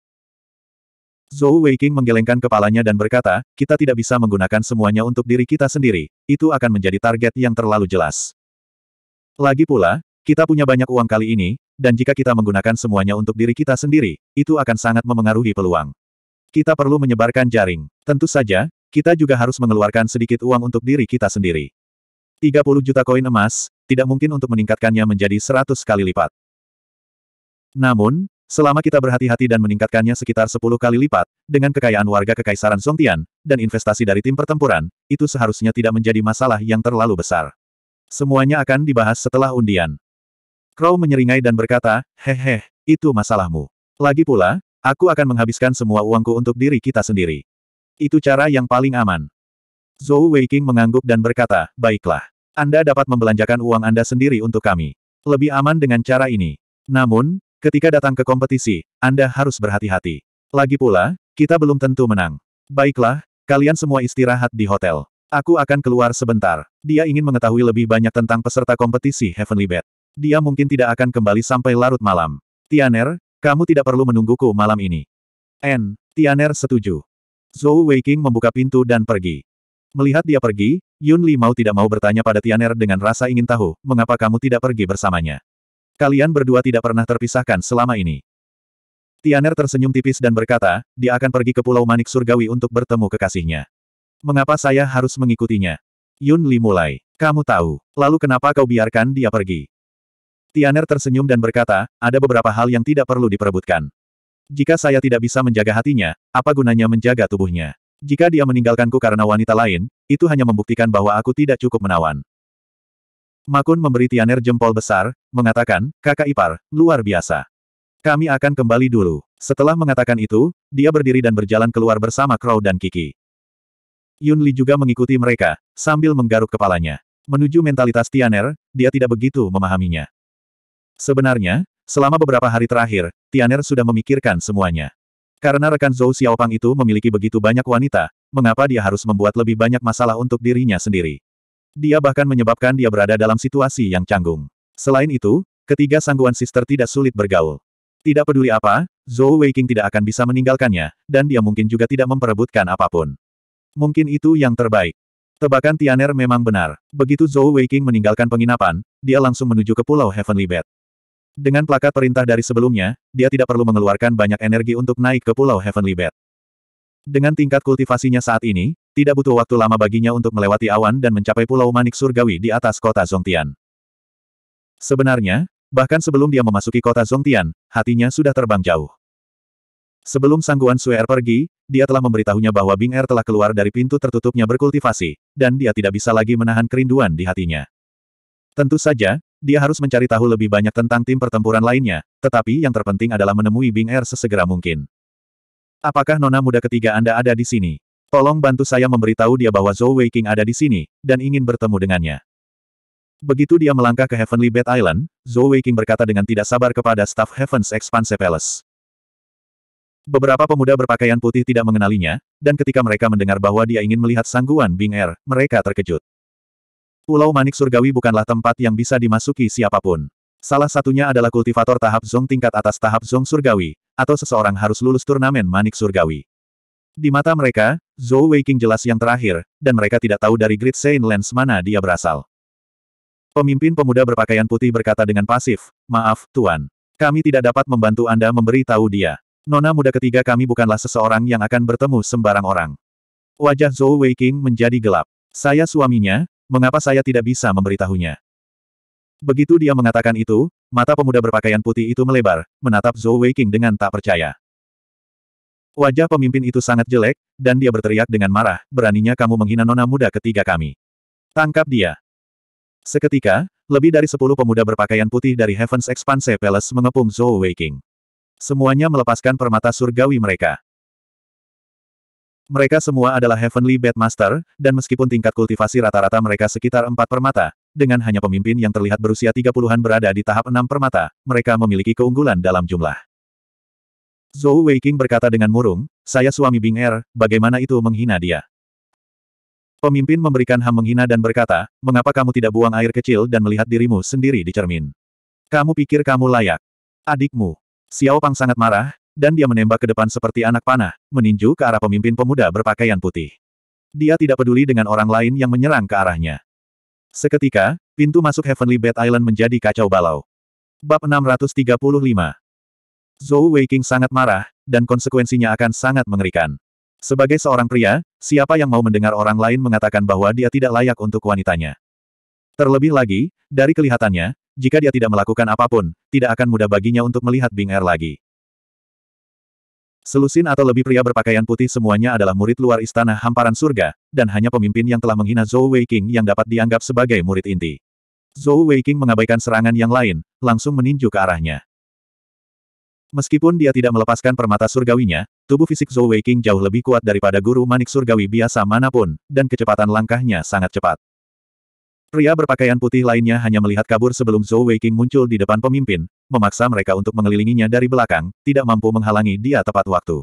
Zhou Weiqing menggelengkan kepalanya dan berkata, kita tidak bisa menggunakan semuanya untuk diri kita sendiri, itu akan menjadi target yang terlalu jelas. Lagi pula, kita punya banyak uang kali ini, dan jika kita menggunakan semuanya untuk diri kita sendiri, itu akan sangat memengaruhi peluang. Kita perlu menyebarkan jaring. Tentu saja, kita juga harus mengeluarkan sedikit uang untuk diri kita sendiri. 30 juta koin emas, tidak mungkin untuk meningkatkannya menjadi 100 kali lipat. Namun, Selama kita berhati-hati dan meningkatkannya sekitar 10 kali lipat, dengan kekayaan warga Kekaisaran Songtian, dan investasi dari tim pertempuran, itu seharusnya tidak menjadi masalah yang terlalu besar. Semuanya akan dibahas setelah undian. Crow menyeringai dan berkata, hehe, itu masalahmu. Lagi pula, aku akan menghabiskan semua uangku untuk diri kita sendiri. Itu cara yang paling aman. Zhou Weiqing mengangguk dan berkata, baiklah. Anda dapat membelanjakan uang Anda sendiri untuk kami. Lebih aman dengan cara ini. Namun, Ketika datang ke kompetisi, Anda harus berhati-hati. Lagi pula, kita belum tentu menang. Baiklah, kalian semua istirahat di hotel. Aku akan keluar sebentar. Dia ingin mengetahui lebih banyak tentang peserta kompetisi Heavenly Bet. Dia mungkin tidak akan kembali sampai larut malam. Tianer, kamu tidak perlu menungguku malam ini. N. Tianer setuju. Zhou Weiqing membuka pintu dan pergi. Melihat dia pergi, Yun Li mau tidak mau bertanya pada Tianer dengan rasa ingin tahu, mengapa kamu tidak pergi bersamanya. Kalian berdua tidak pernah terpisahkan selama ini. Tianer tersenyum tipis dan berkata, dia akan pergi ke Pulau Manik Surgawi untuk bertemu kekasihnya. Mengapa saya harus mengikutinya? Yun Li mulai. Kamu tahu. Lalu kenapa kau biarkan dia pergi? Tianer tersenyum dan berkata, ada beberapa hal yang tidak perlu diperebutkan. Jika saya tidak bisa menjaga hatinya, apa gunanya menjaga tubuhnya? Jika dia meninggalkanku karena wanita lain, itu hanya membuktikan bahwa aku tidak cukup menawan. Makun memberi Tianer jempol besar, mengatakan, kakak ipar, luar biasa. Kami akan kembali dulu. Setelah mengatakan itu, dia berdiri dan berjalan keluar bersama Crow dan Kiki. Yun Li juga mengikuti mereka, sambil menggaruk kepalanya. Menuju mentalitas Tianer, dia tidak begitu memahaminya. Sebenarnya, selama beberapa hari terakhir, Tianer sudah memikirkan semuanya. Karena rekan Zhou Xiaopang itu memiliki begitu banyak wanita, mengapa dia harus membuat lebih banyak masalah untuk dirinya sendiri? Dia bahkan menyebabkan dia berada dalam situasi yang canggung. Selain itu, ketiga sangguan sister tidak sulit bergaul. Tidak peduli apa, Zhou Weiqing tidak akan bisa meninggalkannya, dan dia mungkin juga tidak memperebutkan apa pun. Mungkin itu yang terbaik. Tebakan Tianer memang benar. Begitu Zhou Weiking meninggalkan penginapan, dia langsung menuju ke Pulau Heavenly Bed. Dengan plakat perintah dari sebelumnya, dia tidak perlu mengeluarkan banyak energi untuk naik ke Pulau Heavenly Bed. Dengan tingkat kultivasinya saat ini, tidak butuh waktu lama baginya untuk melewati awan dan mencapai Pulau Manik Surgawi di atas kota Zongtian. Sebenarnya, bahkan sebelum dia memasuki kota Zongtian, hatinya sudah terbang jauh. Sebelum Sangguan Suer pergi, dia telah memberitahunya bahwa Bing Er telah keluar dari pintu tertutupnya berkultivasi, dan dia tidak bisa lagi menahan kerinduan di hatinya. Tentu saja, dia harus mencari tahu lebih banyak tentang tim pertempuran lainnya, tetapi yang terpenting adalah menemui Bing Er sesegera mungkin. Apakah nona muda ketiga Anda ada di sini? Tolong bantu saya memberitahu dia bahwa Zhou Weiking ada di sini, dan ingin bertemu dengannya. Begitu dia melangkah ke Heavenly Bed Island, Zhou Weiking berkata dengan tidak sabar kepada staf Heaven's Expanse Palace. Beberapa pemuda berpakaian putih tidak mengenalinya, dan ketika mereka mendengar bahwa dia ingin melihat sangguan Bing Er, mereka terkejut. Pulau Manik Surgawi bukanlah tempat yang bisa dimasuki siapa pun. Salah satunya adalah kultivator tahap Zong tingkat atas tahap Zong Surgawi, atau seseorang harus lulus turnamen Manik Surgawi. Di mata mereka, Zhou Weiking jelas yang terakhir, dan mereka tidak tahu dari Great Saint Lens mana dia berasal. Pemimpin pemuda berpakaian putih berkata dengan pasif, Maaf, Tuan. Kami tidak dapat membantu Anda memberi tahu dia. Nona muda ketiga kami bukanlah seseorang yang akan bertemu sembarang orang. Wajah Zhou Weiking menjadi gelap. Saya suaminya, mengapa saya tidak bisa memberitahunya? Begitu dia mengatakan itu, mata pemuda berpakaian putih itu melebar, menatap Zhou Weiking dengan tak percaya. Wajah pemimpin itu sangat jelek, dan dia berteriak dengan marah, beraninya kamu menghina nona muda ketiga kami. Tangkap dia. Seketika, lebih dari sepuluh pemuda berpakaian putih dari Heaven's Expanse Palace mengepung Zhou Weiking. Semuanya melepaskan permata surgawi mereka. Mereka semua adalah Heavenly Bedmaster, dan meskipun tingkat kultivasi rata-rata mereka sekitar empat permata, dengan hanya pemimpin yang terlihat berusia tiga puluhan berada di tahap enam permata, mereka memiliki keunggulan dalam jumlah. Zhou Weiking berkata dengan murung, saya suami Bing Er, bagaimana itu menghina dia? Pemimpin memberikan ham menghina dan berkata, mengapa kamu tidak buang air kecil dan melihat dirimu sendiri di cermin? Kamu pikir kamu layak? Adikmu, Xiao Pang sangat marah, dan dia menembak ke depan seperti anak panah, meninju ke arah pemimpin pemuda berpakaian putih. Dia tidak peduli dengan orang lain yang menyerang ke arahnya. Seketika, pintu masuk Heavenly Bed Island menjadi kacau balau. Bab 635 Zhou Weiking sangat marah, dan konsekuensinya akan sangat mengerikan. Sebagai seorang pria, siapa yang mau mendengar orang lain mengatakan bahwa dia tidak layak untuk wanitanya? Terlebih lagi, dari kelihatannya, jika dia tidak melakukan apa pun, tidak akan mudah baginya untuk melihat Bing Er lagi. Selusin atau lebih pria berpakaian putih semuanya adalah murid luar istana hamparan surga, dan hanya pemimpin yang telah menghina Zhou Weiking yang dapat dianggap sebagai murid inti. Zhou Weiking mengabaikan serangan yang lain, langsung meninju ke arahnya. Meskipun dia tidak melepaskan permata surgawinya, tubuh fisik Zhou Weiking jauh lebih kuat daripada guru manik surgawi biasa mana pun, dan kecepatan langkahnya sangat cepat. Pria berpakaian putih lainnya hanya melihat kabur sebelum Zhou Weiking muncul di depan pemimpin, memaksa mereka untuk mengelilinginya dari belakang, tidak mampu menghalangi dia tepat waktu.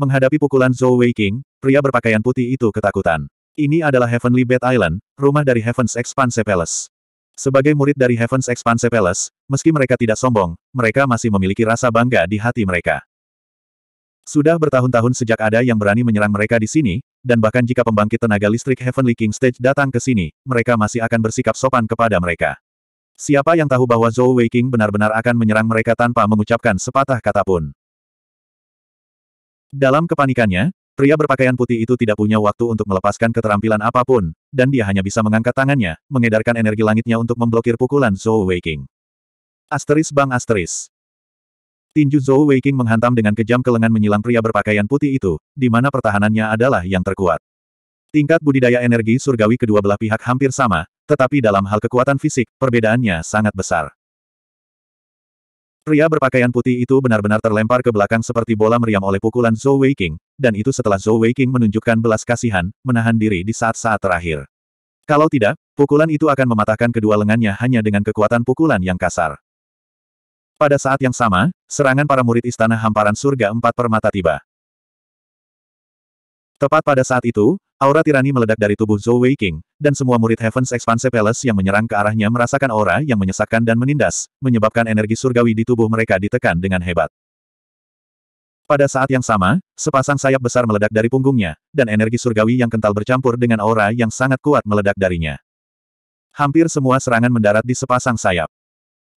Menghadapi pukulan Zhou Weiking, pria berpakaian putih itu ketakutan. Ini adalah Heavenly Bed Island, rumah dari Heaven's Expanse Palace. Sebagai murid dari Heaven's Expanse Palace, meski mereka tidak sombong, mereka masih memiliki rasa bangga di hati mereka. Sudah bertahun-tahun sejak ada yang berani menyerang mereka di sini, dan bahkan jika pembangkit tenaga listrik Heavenly King Stage datang ke sini, mereka masih akan bersikap sopan kepada mereka. Siapa yang tahu bahwa Zhou Wei King benar-benar akan menyerang mereka tanpa mengucapkan sepatah kata pun. Dalam kepanikannya, pria berpakaian putih itu tidak punya waktu untuk melepaskan keterampilan apa pun, dan dia hanya bisa mengangkat tangannya, mengedarkan energi langitnya untuk memblokir pukulan Zhou Wei King. Asteris bang asteris. Tinju Zhou Weiking menghantam dengan kejam ke lengan menyilang pria berpakaian putih itu, di mana pertahanannya adalah yang terkuat. Tingkat budidaya energi surgawi kedua belah pihak hampir sama, tetapi dalam hal kekuatan fisik, perbedaannya sangat besar. Pria berpakaian putih itu benar-benar terlempar ke belakang seperti bola meriam oleh pukulan Zhou Weiking, dan itu setelah Zhou Weiking menunjukkan belas kasihan, menahan diri di saat-saat terakhir. Kalau tidak, pukulan itu akan mematahkan kedua lengannya hanya dengan kekuatan pukulan yang kasar. Pada saat yang sama, serangan para murid Istana Hamparan Surga Empat Permata tiba. Tepat pada saat itu, aura tirani meledak dari tubuh Zhou Weiking, dan semua murid Heaven's Expanse Palace yang menyerang ke arahnya merasakan aura yang menyesakkan dan menindas, menyebabkan energi surgawi di tubuh mereka ditekan dengan hebat. Pada saat yang sama, sepasang sayap besar meledak dari punggungnya, dan energi surgawi yang kental bercampur dengan aura yang sangat kuat meledak darinya. Hampir semua serangan mendarat di sepasang sayap.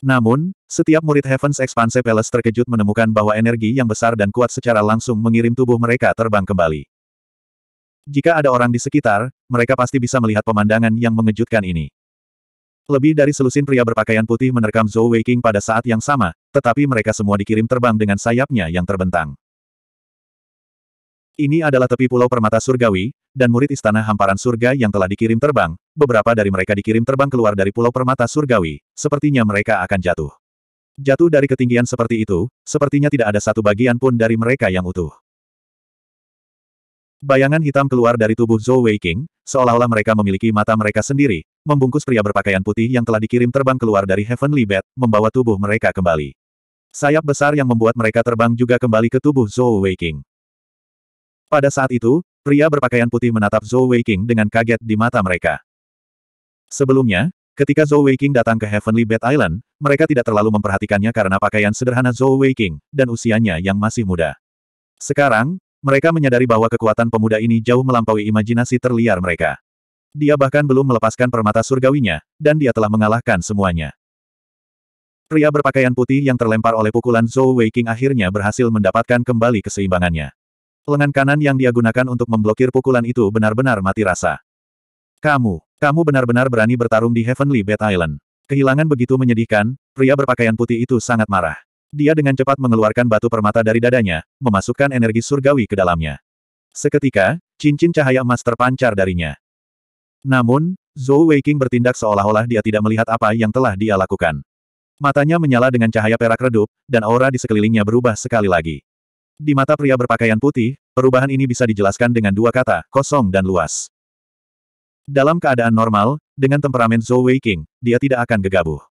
Namun, setiap murid Heaven's Expanse Palace terkejut menemukan bahwa energi yang besar dan kuat secara langsung mengirim tubuh mereka terbang kembali. Jika ada orang di sekitar, mereka pasti bisa melihat pemandangan yang mengejutkan ini. Lebih dari selusin pria berpakaian putih menerkam Zhou Weiking pada saat yang sama, tetapi mereka semua dikirim terbang dengan sayapnya yang terbentang. Ini adalah tepi pulau permata surgawi, dan murid istana hamparan surga yang telah dikirim terbang, beberapa dari mereka dikirim terbang keluar dari pulau permata surgawi, sepertinya mereka akan jatuh. Jatuh dari ketinggian seperti itu, sepertinya tidak ada satu bagian pun dari mereka yang utuh. Bayangan hitam keluar dari tubuh Zhou Weiking, seolah-olah mereka memiliki mata mereka sendiri, membungkus pria berpakaian putih yang telah dikirim terbang keluar dari Heavenly Bed, membawa tubuh mereka kembali. Sayap besar yang membuat mereka terbang juga kembali ke tubuh Zhou Weiking. Pada saat itu, pria berpakaian putih menatap Zhou Weiking dengan kaget di mata mereka. Sebelumnya, ketika Zhou Weiking datang ke Heavenly Bed Island, mereka tidak terlalu memperhatikannya karena pakaian sederhana Zhou Weiking, dan usianya yang masih muda. Sekarang, mereka menyadari bahwa kekuatan pemuda ini jauh melampaui imajinasi terliar mereka. Dia bahkan belum melepaskan permata surgawinya, dan dia telah mengalahkan semuanya. Pria berpakaian putih yang terlempar oleh pukulan Zhou Weiking akhirnya berhasil mendapatkan kembali keseimbangannya. Lengan kanan yang dia gunakan untuk memblokir pukulan itu benar-benar mati rasa. Kamu, kamu benar-benar berani bertarung di Heavenly Bed Island. Kehilangan begitu menyedihkan, pria berpakaian putih itu sangat marah. Dia dengan cepat mengeluarkan batu permata dari dadanya, memasukkan energi surgawi ke dalamnya. Seketika, cincin cahaya emas terpancar darinya. Namun, Zhou Weiking bertindak seolah-olah dia tidak melihat apa yang telah dia lakukan. Matanya menyala dengan cahaya perak redup, dan aura di sekelilingnya berubah sekali lagi. Di mata pria berpakaian putih, perubahan ini bisa dijelaskan dengan dua kata, kosong dan luas. Dalam keadaan normal, dengan temperamen Zhou Weiking, dia tidak akan gegabah.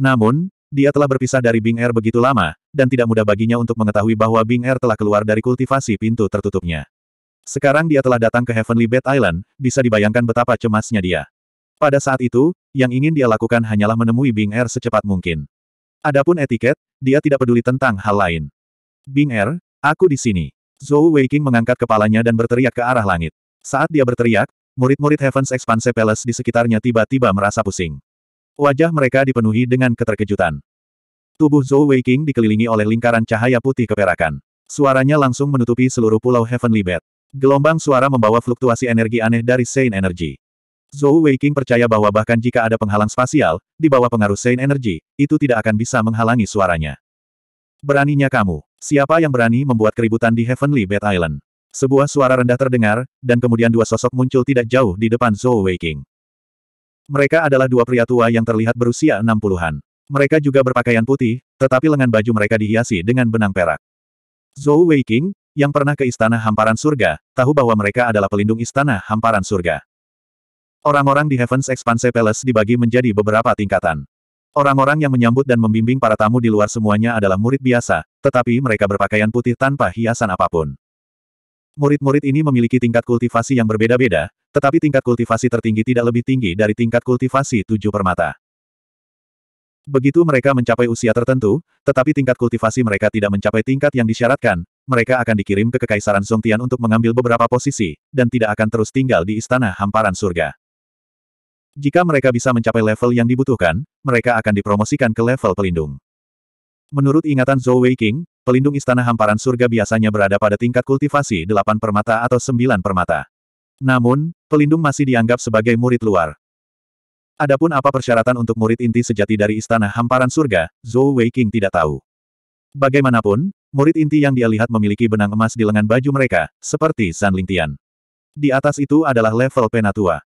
Namun, dia telah berpisah dari Bing Er begitu lama, dan tidak mudah baginya untuk mengetahui bahwa Bing Er telah keluar dari kultivasi pintu tertutupnya. Sekarang dia telah datang ke Heavenly Bed Island, bisa dibayangkan betapa cemasnya dia. Pada saat itu, yang ingin dia lakukan hanyalah menemui Bing Er secepat mungkin. Adapun etiket, dia tidak peduli tentang hal lain. Bing Er, aku di sini. Zhou Weiking mengangkat kepalanya dan berteriak ke arah langit. Saat dia berteriak, murid-murid Heaven's Expanse Palace di sekitarnya tiba-tiba merasa pusing. Wajah mereka dipenuhi dengan keterkejutan. Tubuh Zhou Weiking dikelilingi oleh lingkaran cahaya putih keperakan. Suaranya langsung menutupi seluruh pulau Heavenly Bed. Gelombang suara membawa fluktuasi energi aneh dari Saint Energy. Zhou Weiking percaya bahwa bahkan jika ada penghalang spasial, di bawah pengaruh Saint Energy, itu tidak akan bisa menghalangi suaranya. Beraninya kamu. Siapa yang berani membuat keributan di Heavenly Bed Island? Sebuah suara rendah terdengar, dan kemudian dua sosok muncul tidak jauh di depan Zhou Weiking. Mereka adalah dua pria tua yang terlihat berusia enam puluhan. Mereka juga berpakaian putih, tetapi lengan baju mereka dihiasi dengan benang perak. Zhou Weiking, yang pernah ke Istana Hamparan Surga, tahu bahwa mereka adalah pelindung Istana Hamparan Surga. Orang-orang di Heaven's Expanse Palace dibagi menjadi beberapa tingkatan. Orang-orang yang menyambut dan membimbing para tamu di luar semuanya adalah murid biasa, tetapi mereka berpakaian putih tanpa hiasan apa pun. Murid-murid ini memiliki tingkat kultivasi yang berbeda-beda, tetapi tingkat kultivasi tertinggi tidak lebih tinggi dari tingkat kultivasi tujuh permata. Begitu mereka mencapai usia tertentu, tetapi tingkat kultivasi mereka tidak mencapai tingkat yang disyaratkan, mereka akan dikirim ke Kekaisaran Zongtian untuk mengambil beberapa posisi, dan tidak akan terus tinggal di Istana Hamparan Surga. Jika mereka bisa mencapai level yang dibutuhkan, mereka akan dipromosikan ke level pelindung. Menurut ingatan Zhou Weiking, pelindung istana hamparan surga biasanya berada pada tingkat kultivasi delapan permata atau sembilan permata. Namun, pelindung masih dianggap sebagai murid luar. Adapun apa persyaratan untuk murid inti sejati dari istana hamparan surga, Zhou Weiking tidak tahu. Bagaimanapun, murid inti yang dia lihat memiliki benang emas di lengan baju mereka, seperti Zan Lingtian. Di atas itu adalah level penatua.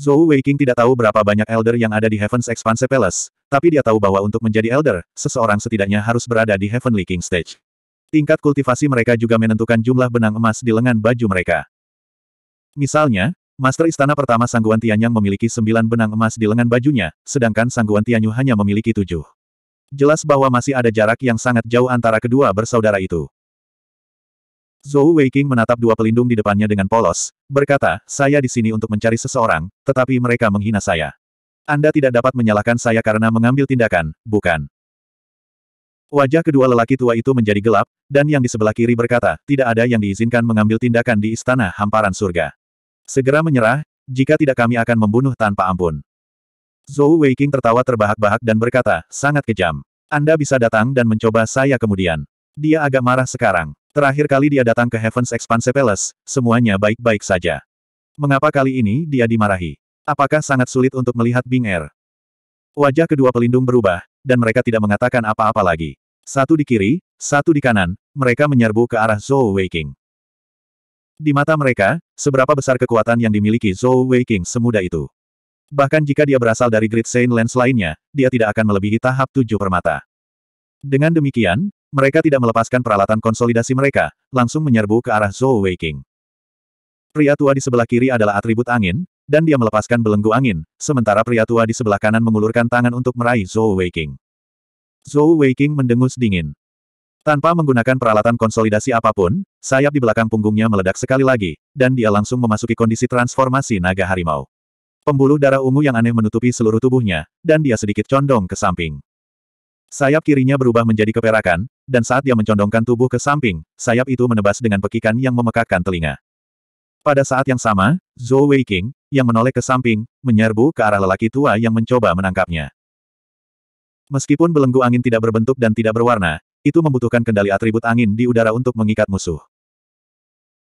Zhou Weiking tidak tahu berapa banyak elder yang ada di Heaven's Expanse Palace, tapi dia tahu bahwa untuk menjadi elder, seseorang setidaknya harus berada di Heavenly King Stage. Tingkat kultivasi mereka juga menentukan jumlah benang emas di lengan baju mereka. Misalnya, Master Istana pertama Sangguan Tianyang memiliki sembilan benang emas di lengan bajunya, sedangkan Sangguan Tianyu hanya memiliki tujuh. Jelas bahwa masih ada jarak yang sangat jauh antara kedua bersaudara itu. Zhou Weiking menatap dua pelindung di depannya dengan polos, berkata, saya di sini untuk mencari seseorang, tetapi mereka menghina saya. Anda tidak dapat menyalahkan saya karena mengambil tindakan, bukan? Wajah kedua lelaki tua itu menjadi gelap, dan yang di sebelah kiri berkata, tidak ada yang diizinkan mengambil tindakan di istana hamparan surga. Segera menyerah, jika tidak kami akan membunuh tanpa ampun. Zhou Weiqing tertawa terbahak-bahak dan berkata, sangat kejam. Anda bisa datang dan mencoba saya kemudian. Dia agak marah sekarang. Terakhir kali dia datang ke Heaven's Expanse Palace, semuanya baik-baik saja. Mengapa kali ini dia dimarahi? Apakah sangat sulit untuk melihat Bing Er? Wajah kedua pelindung berubah, dan mereka tidak mengatakan apa-apa lagi. Satu di kiri, satu di kanan, mereka menyerbu ke arah Zhou Weiqing. Di mata mereka, seberapa besar kekuatan yang dimiliki Zhou Weiqing semudah itu. Bahkan jika dia berasal dari Great Saint Lens lainnya, dia tidak akan melebihi tahap tujuh permata. Dengan demikian, mereka tidak melepaskan peralatan konsolidasi mereka, langsung menyerbu ke arah Zhou Weiqing. Pria tua di sebelah kiri adalah atribut angin, dan dia melepaskan belenggu angin, sementara pria tua di sebelah kanan mengulurkan tangan untuk meraih Zhou Weiqing. Zhou Weiqing mendengus dingin. Tanpa menggunakan peralatan konsolidasi apa pun, sayap di belakang punggungnya meledak sekali lagi, dan dia langsung memasuki kondisi transformasi naga harimau. Pembuluh darah ungu yang aneh menutupi seluruh tubuhnya, dan dia sedikit condong ke samping. Sayap kirinya berubah menjadi keperakan, dan saat dia mencondongkan tubuh ke samping, sayap itu menebas dengan pekikan yang memekakkan telinga. Pada saat yang sama, Zhou Weiqing, yang menoleh ke samping, menyerbu ke arah lelaki tua yang mencoba menangkapnya. Meskipun belenggu angin tidak berbentuk dan tidak berwarna, itu membutuhkan kendali atribut angin di udara untuk mengikat musuh.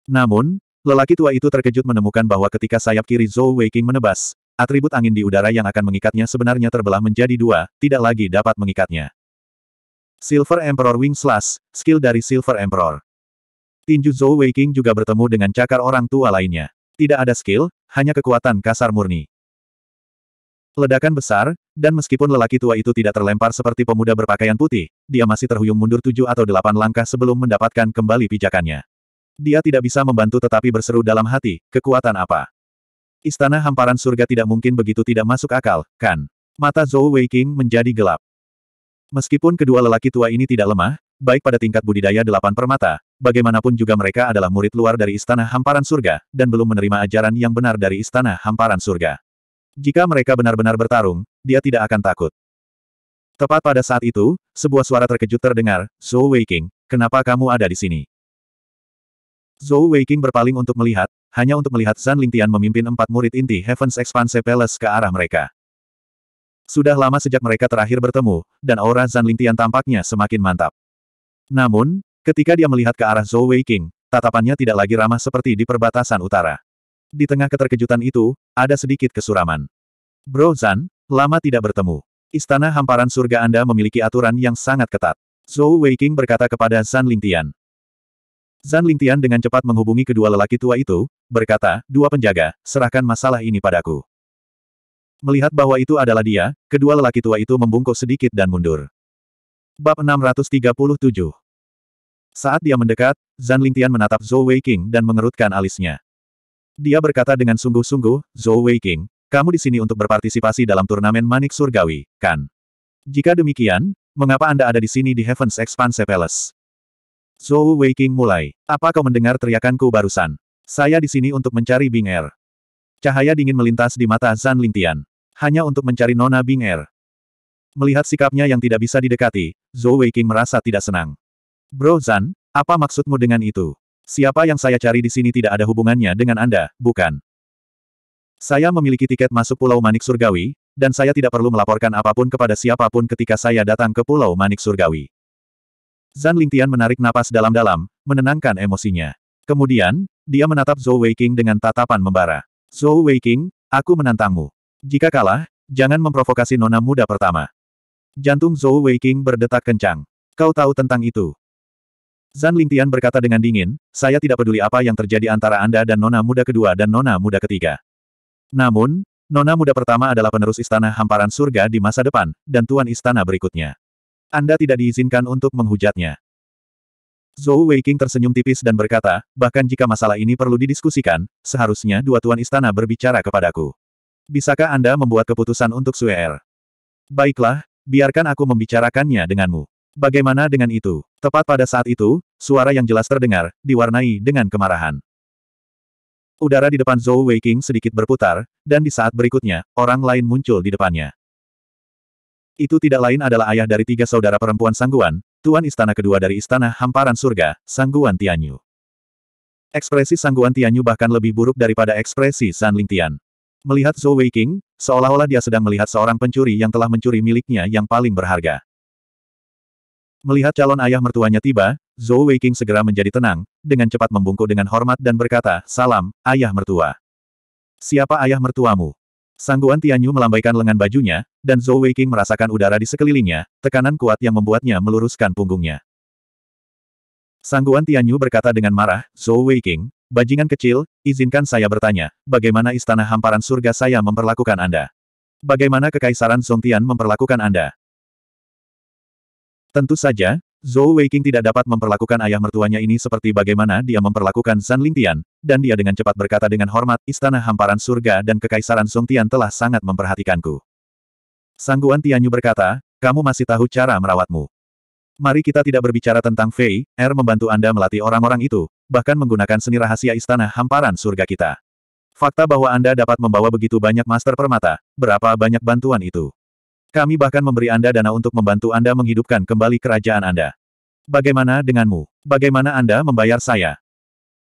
Namun, Lelaki tua itu terkejut menemukan bahwa ketika sayap kiri Zhou Weiqing menebas, atribut angin di udara yang akan mengikatnya sebenarnya terbelah menjadi dua, tidak lagi dapat mengikatnya. Silver Emperor Wing Slash, skill dari Silver Emperor. Tinju Zhou Weiqing juga bertemu dengan cakar orang tua lainnya. Tidak ada skill, hanya kekuatan kasar murni. Ledakan besar, dan meskipun lelaki tua itu tidak terlempar seperti pemuda berpakaian putih, dia masih terhuyung mundur tujuh atau delapan langkah sebelum mendapatkan kembali pijakannya. Dia tidak bisa membantu tetapi berseru dalam hati, kekuatan apa? Istana hamparan surga tidak mungkin begitu tidak masuk akal, kan? Mata Zhou Weiqing menjadi gelap. Meskipun kedua lelaki tua ini tidak lemah, baik pada tingkat budidaya delapan permata, bagaimanapun juga mereka adalah murid luar dari Istana Hamparan Surga, dan belum menerima ajaran yang benar dari Istana Hamparan Surga. Jika mereka benar-benar bertarung, dia tidak akan takut. Tepat pada saat itu, sebuah suara terkejut terdengar, Zhou Weiqing, kenapa kamu ada di sini? Zhou Weiqing berpaling untuk melihat, hanya untuk melihat Zhan Lingtian memimpin empat murid inti Heaven's Expanse Palace ke arah mereka. Sudah lama sejak mereka terakhir bertemu, dan aura Zhan Lingtian tampaknya semakin mantap. Namun, ketika dia melihat ke arah Zhou Weiqing, tatapannya tidak lagi ramah seperti di perbatasan utara. Di tengah keterkejutan itu, ada sedikit kesuraman. Bro Zhan, lama tidak bertemu. Istana hamparan surga Anda memiliki aturan yang sangat ketat. Zhou Weiqing berkata kepada Zhan Lingtian. Zan Lingtian dengan cepat menghubungi kedua lelaki tua itu, berkata, dua penjaga, serahkan masalah ini padaku. Melihat bahwa itu adalah dia, kedua lelaki tua itu membungkuk sedikit dan mundur. Bab 637 Saat dia mendekat, Zan Lingtian menatap Zhou Weiqing dan mengerutkan alisnya. Dia berkata dengan sungguh-sungguh, Zhou Weiqing, kamu di sini untuk berpartisipasi dalam turnamen Manik Surgawi, kan? Jika demikian, mengapa Anda ada di sini di Heaven's Expanse Palace? Zhou Weiqing mulai. Apa kau mendengar teriakanku barusan? Saya di sini untuk mencari Bing Er. Cahaya dingin melintas di mata Zhan Lingtian. Hanya untuk mencari Nona Bing Er. Melihat sikapnya yang tidak bisa didekati, Zhou Weiqing merasa tidak senang. Bro Zhan, apa maksudmu dengan itu? Siapa yang saya cari di sini tidak ada hubungannya dengan Anda, bukan? Saya memiliki tiket masuk Pulau Manik Surgawi, dan saya tidak perlu melaporkan apa pun kepada siapa pun ketika saya datang ke Pulau Manik Surgawi. Zan Lingtian menarik napas dalam-dalam, menenangkan emosinya. Kemudian, dia menatap Zhou Weiqing dengan tatapan membara. Zhou Weiqing, aku menantangmu. Jika kalah, jangan memprovokasi nona muda pertama. Jantung Zhou Weiqing berdetak kencang. Kau tahu tentang itu. Zan Lingtian berkata dengan dingin, saya tidak peduli apa yang terjadi antara Anda dan nona muda kedua dan nona muda ketiga. Namun, nona muda pertama adalah penerus istana hamparan surga di masa depan, dan tuan istana berikutnya. Anda tidak diizinkan untuk menghujatnya. Zhou Weiqing tersenyum tipis dan berkata, bahkan jika masalah ini perlu didiskusikan, seharusnya dua tuan istana berbicara kepadaku. Bisakah Anda membuat keputusan untuk Suer? Baiklah, biarkan aku membicarakannya denganmu. Bagaimana dengan itu? Tepat pada saat itu, suara yang jelas terdengar, diwarnai dengan kemarahan. Udara di depan Zhou Weiqing sedikit berputar, dan di saat berikutnya, orang lain muncul di depannya. Itu tidak lain adalah ayah dari tiga saudara perempuan Sangguan, Tuan Istana kedua dari Istana Hamparan Surga, Sangguan Tianyu. Ekspresi Sangguan Tianyu bahkan lebih buruk daripada ekspresi San Lingtian. Melihat Zhou Weiking, seolah-olah dia sedang melihat seorang pencuri yang telah mencuri miliknya yang paling berharga. Melihat calon ayah mertuanya tiba, Zhou Weiking segera menjadi tenang, dengan cepat membungkuk dengan hormat dan berkata, Salam, ayah mertua. Siapa ayah mertuamu? Sangguan Tianyu melambaikan lengan bajunya, dan Zhou Weiking merasakan udara di sekelilingnya, tekanan kuat yang membuatnya meluruskan punggungnya. Sangguan Tianyu berkata dengan marah, Zhou Weiking, bajingan kecil, izinkan saya bertanya, bagaimana istana hamparan surga saya memperlakukan Anda? Bagaimana kekaisaran Zhongtian memperlakukan Anda? Tentu saja, Zhou Weiking tidak dapat memperlakukan ayah mertuanya ini seperti bagaimana dia memperlakukan Zan Lingtian, dan dia dengan cepat berkata dengan hormat, Istana Hamparan Surga dan Kekaisaran Songtian telah sangat memperhatikanku. Sangguan Tianyu berkata, kamu masih tahu cara merawatmu. Mari kita tidak berbicara tentang Fei, Er membantu Anda melatih orang-orang itu, bahkan menggunakan seni rahasia Istana Hamparan Surga kita. Fakta bahwa Anda dapat membawa begitu banyak master permata, berapa banyak bantuan itu? Kami bahkan memberi Anda dana untuk membantu Anda menghidupkan kembali kerajaan Anda. Bagaimana denganmu? Bagaimana Anda membayar saya?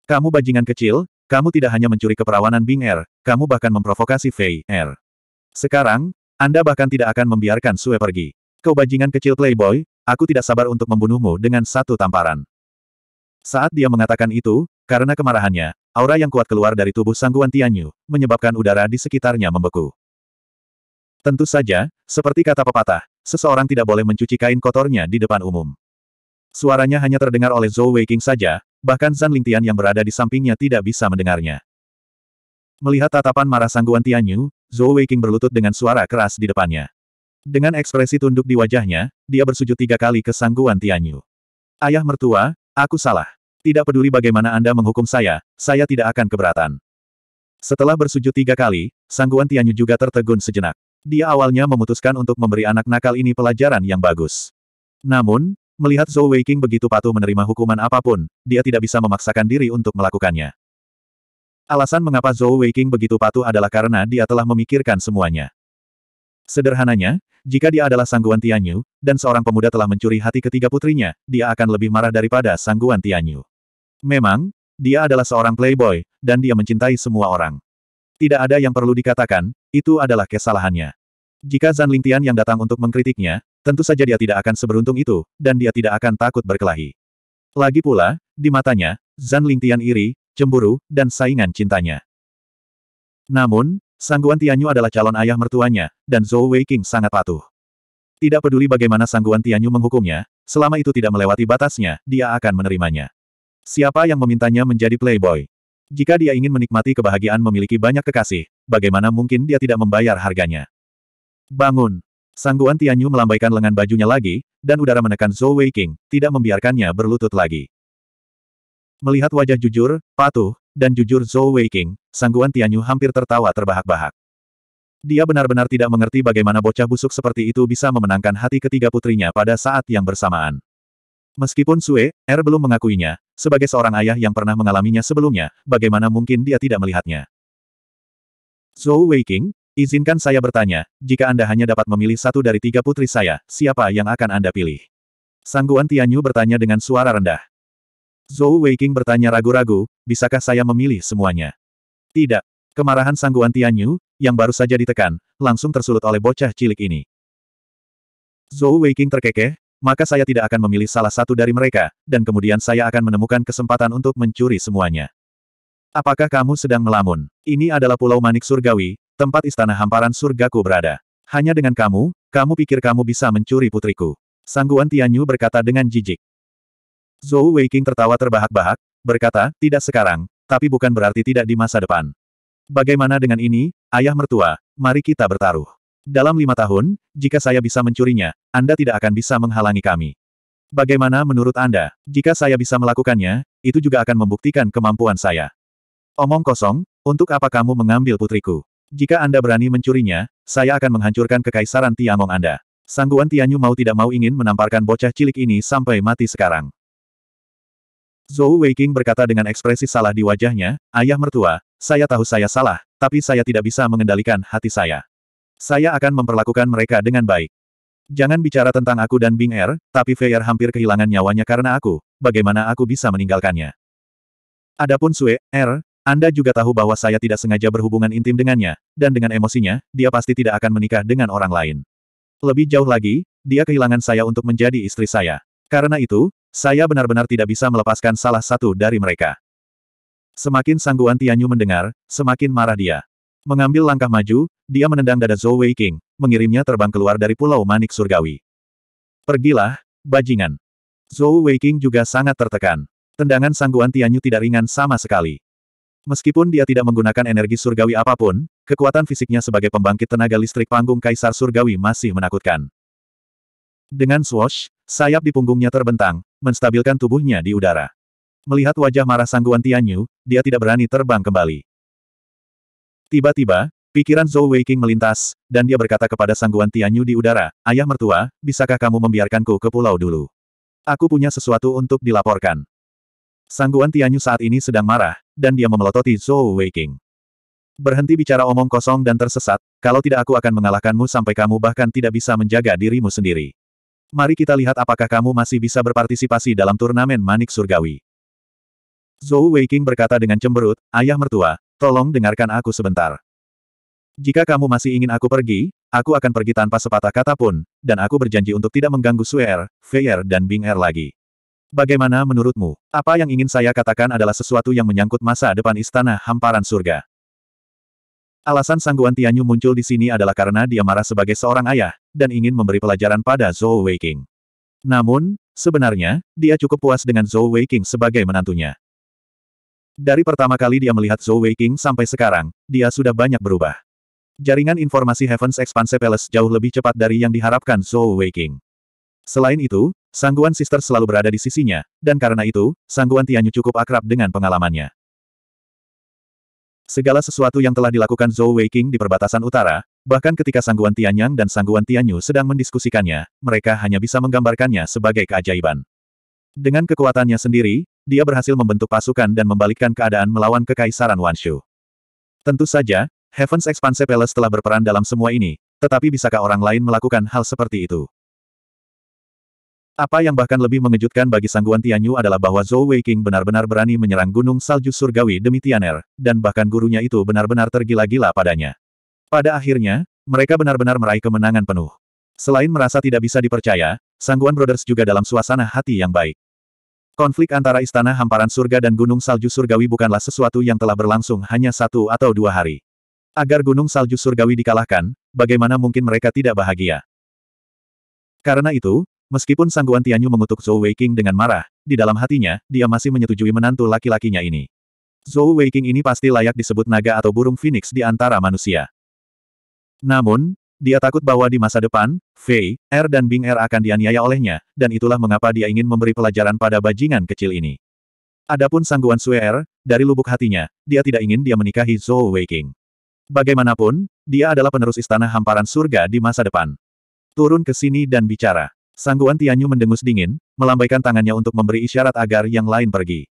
Kamu bajingan kecil, kamu tidak hanya mencuri keperawanan Bing Er, kamu bahkan memprovokasi Fei Er. Sekarang, Anda bahkan tidak akan membiarkan Sue pergi. Kau bajingan kecil playboy, aku tidak sabar untuk membunuhmu dengan satu tamparan. Saat dia mengatakan itu, karena kemarahannya, aura yang kuat keluar dari tubuh Sangguan Tianyu, menyebabkan udara di sekitarnya membeku. Tentu saja, seperti kata pepatah, seseorang tidak boleh mencuci kain kotornya di depan umum. Suaranya hanya terdengar oleh Zhou Weiking saja, bahkan Zan Lingtian yang berada di sampingnya tidak bisa mendengarnya. Melihat tatapan marah sangguan Tianyu, Zhou Weiking berlutut dengan suara keras di depannya. Dengan ekspresi tunduk di wajahnya, dia bersujud tiga kali ke sangguan Tianyu. Ayah mertua, aku salah. Tidak peduli bagaimana Anda menghukum saya, saya tidak akan keberatan. Setelah bersujud tiga kali, sangguan Tianyu juga tertegun sejenak. Dia awalnya memutuskan untuk memberi anak nakal ini pelajaran yang bagus. Namun, melihat Zhou Weiking begitu patuh menerima hukuman apa pun, dia tidak bisa memaksakan diri untuk melakukannya. Alasan mengapa Zhou Weiking begitu patuh adalah karena dia telah memikirkan semuanya. Sederhananya, jika dia adalah Sangguan Tianyu, dan seorang pemuda telah mencuri hati ketiga putrinya, dia akan lebih marah daripada Sangguan Tianyu. Memang, dia adalah seorang playboy, dan dia mencintai semua orang. Tidak ada yang perlu dikatakan, itu adalah kesalahannya. Jika Zan Lingtian yang datang untuk mengkritiknya, tentu saja dia tidak akan seberuntung itu, dan dia tidak akan takut berkelahi. Lagi pula, di matanya, Zan Lingtian iri, cemburu, dan saingan cintanya. Namun, Sangguan Tianyu adalah calon ayah mertuanya, dan Zhou Weiking sangat patuh. Tidak peduli bagaimana Sangguan Tianyu menghukumnya, selama itu tidak melewati batasnya, dia akan menerimanya. Siapa yang memintanya menjadi playboy? Jika dia ingin menikmati kebahagiaan memiliki banyak kekasih, bagaimana mungkin dia tidak membayar harganya? Bangun! Sangguan Tianyu melambaikan lengan bajunya lagi, dan udara menekan Zhou Weiking, tidak membiarkannya berlutut lagi. Melihat wajah jujur, patuh, dan jujur Zhou Weiking, Sangguan Tianyu hampir tertawa terbahak-bahak. Dia benar-benar tidak mengerti bagaimana bocah busuk seperti itu bisa memenangkan hati ketiga putrinya pada saat yang bersamaan. Meskipun Sue, Er belum mengakuinya, sebagai seorang ayah yang pernah mengalaminya sebelumnya, bagaimana mungkin dia tidak melihatnya? Zhou Weiking, izinkan saya bertanya, jika Anda hanya dapat memilih satu dari tiga putri saya, siapa yang akan Anda pilih? Sangguan Tianyu bertanya dengan suara rendah. Zhou Weiking bertanya ragu-ragu, bisakah saya memilih semuanya? Tidak. Kemarahan Sangguan Tianyu, yang baru saja ditekan, langsung tersulut oleh bocah cilik ini. Zhou Weiking terkekeh, maka saya tidak akan memilih salah satu dari mereka, dan kemudian saya akan menemukan kesempatan untuk mencuri semuanya. Apakah kamu sedang melamun? Ini adalah Pulau Manik Surgawi, tempat istana hamparan surgaku berada. Hanya dengan kamu, kamu pikir kamu bisa mencuri putriku. Sangguan Tianyu berkata dengan jijik. Zhou Weiking tertawa terbahak-bahak, berkata, tidak sekarang, tapi bukan berarti tidak di masa depan. Bagaimana dengan ini, ayah mertua, mari kita bertaruh. Dalam lima tahun, jika saya bisa mencurinya, Anda tidak akan bisa menghalangi kami. Bagaimana menurut Anda, jika saya bisa melakukannya, itu juga akan membuktikan kemampuan saya. Omong kosong, untuk apa kamu mengambil putriku? Jika Anda berani mencurinya, saya akan menghancurkan kekaisaran Tiangong Anda. Sangguan Tianyu mau tidak mau ingin menamparkan bocah cilik ini sampai mati sekarang. Zhou Weiking berkata dengan ekspresi salah di wajahnya, Ayah mertua, saya tahu saya salah, tapi saya tidak bisa mengendalikan hati saya. Saya akan memperlakukan mereka dengan baik. Jangan bicara tentang aku dan Bing Er, tapi Fei Er hampir kehilangan nyawanya karena aku, bagaimana aku bisa meninggalkannya. Adapun Sue, Er, Anda juga tahu bahwa saya tidak sengaja berhubungan intim dengannya, dan dengan emosinya, dia pasti tidak akan menikah dengan orang lain. Lebih jauh lagi, dia kehilangan saya untuk menjadi istri saya. Karena itu, saya benar-benar tidak bisa melepaskan salah satu dari mereka. Semakin Sangguan Tianyu mendengar, semakin marah dia. Mengambil langkah maju, dia menendang dada Zhou Wei King, mengirimnya terbang keluar dari Pulau Manik Surgawi. Pergilah, bajingan. Zhou Wei King juga sangat tertekan. Tendangan Sangguan Tianyu tidak ringan sama sekali. Meskipun dia tidak menggunakan energi surgawi apa pun, kekuatan fisiknya sebagai pembangkit tenaga listrik panggung Kaisar Surgawi masih menakutkan. Dengan swoosh, sayap di punggungnya terbentang, menstabilkan tubuhnya di udara. Melihat wajah marah Sangguan Tianyu, dia tidak berani terbang kembali. Tiba-tiba, pikiran Zhou Weiqing melintas, dan dia berkata kepada Sangguan Tianyu di udara, Ayah mertua, bisakah kamu membiarkanku ke pulau dulu? Aku punya sesuatu untuk dilaporkan. Sangguan Tianyu saat ini sedang marah, dan dia memelototi Zhou Weiqing. Berhenti bicara omong kosong dan tersesat, kalau tidak aku akan mengalahkanmu sampai kamu bahkan tidak bisa menjaga dirimu sendiri. Mari kita lihat apakah kamu masih bisa berpartisipasi dalam turnamen Manik Surgawi. Zhou Weiqing berkata dengan cemberut, Ayah mertua, tolong dengarkan aku sebentar. Jika kamu masih ingin aku pergi, aku akan pergi tanpa sepatah kata pun, dan aku berjanji untuk tidak mengganggu Suer, Feier dan Bing Er lagi. Bagaimana menurutmu? Apa yang ingin saya katakan adalah sesuatu yang menyangkut masa depan istana hamparan surga. Alasan Sangguan Tianyu muncul di sini adalah karena dia marah sebagai seorang ayah, dan ingin memberi pelajaran pada Zhou Weiqing. Namun, sebenarnya, dia cukup puas dengan Zhou Weiqing sebagai menantunya. Dari pertama kali dia melihat Zhou Weiqing sampai sekarang, dia sudah banyak berubah. Jaringan informasi Heavens Expanse Palace jauh lebih cepat dari yang diharapkan Zhou Weiqing. Selain itu, Sangguan Sister selalu berada di sisinya, dan karena itu, Sangguan Tianyu cukup akrab dengan pengalamannya. Segala sesuatu yang telah dilakukan Zhou Weiqing di perbatasan utara, bahkan ketika Sangguan Tianyang dan Sangguan Tianyu sedang mendiskusikannya, mereka hanya bisa menggambarkannya sebagai keajaiban. Dengan kekuatannya sendiri, dia berhasil membentuk pasukan dan membalikkan keadaan melawan Kekaisaran Wanshu. Tentu saja, Heaven's Expanse Palace telah berperan dalam semua ini, tetapi bisakah orang lain melakukan hal seperti itu? Apa yang bahkan lebih mengejutkan bagi Sangguan Tianyu adalah bahwa Zhou Weiqing benar-benar berani menyerang Gunung Salju Surgawi demi Tianer, dan bahkan gurunya itu benar-benar tergila-gila padanya. Pada akhirnya, mereka benar-benar meraih kemenangan penuh. Selain merasa tidak bisa dipercaya, Sangguan Brothers juga dalam suasana hati yang baik. Konflik antara Istana Hamparan Surga dan Gunung Salju Surgawi bukanlah sesuatu yang telah berlangsung hanya satu atau dua hari. Agar Gunung Salju Surgawi dikalahkan, bagaimana mungkin mereka tidak bahagia? Karena itu, meskipun Sangguan Tianyu mengutuk Zhou Weiqing dengan marah, di dalam hatinya, dia masih menyetujui menantu laki-lakinya ini. Zhou Weiqing ini pasti layak disebut naga atau burung phoenix di antara manusia. Namun, dia takut bahwa di masa depan, Fei, Er dan Bing Er akan dianiaya olehnya, dan itulah mengapa dia ingin memberi pelajaran pada bajingan kecil ini. Adapun Sangguan Sue Er, dari lubuk hatinya, dia tidak ingin dia menikahi Zhou Weiqing. Bagaimanapun, dia adalah penerus istana hamparan surga di masa depan. Turun ke sini dan bicara. Sangguan Tianyu mendengus dingin, melambaikan tangannya untuk memberi isyarat agar yang lain pergi.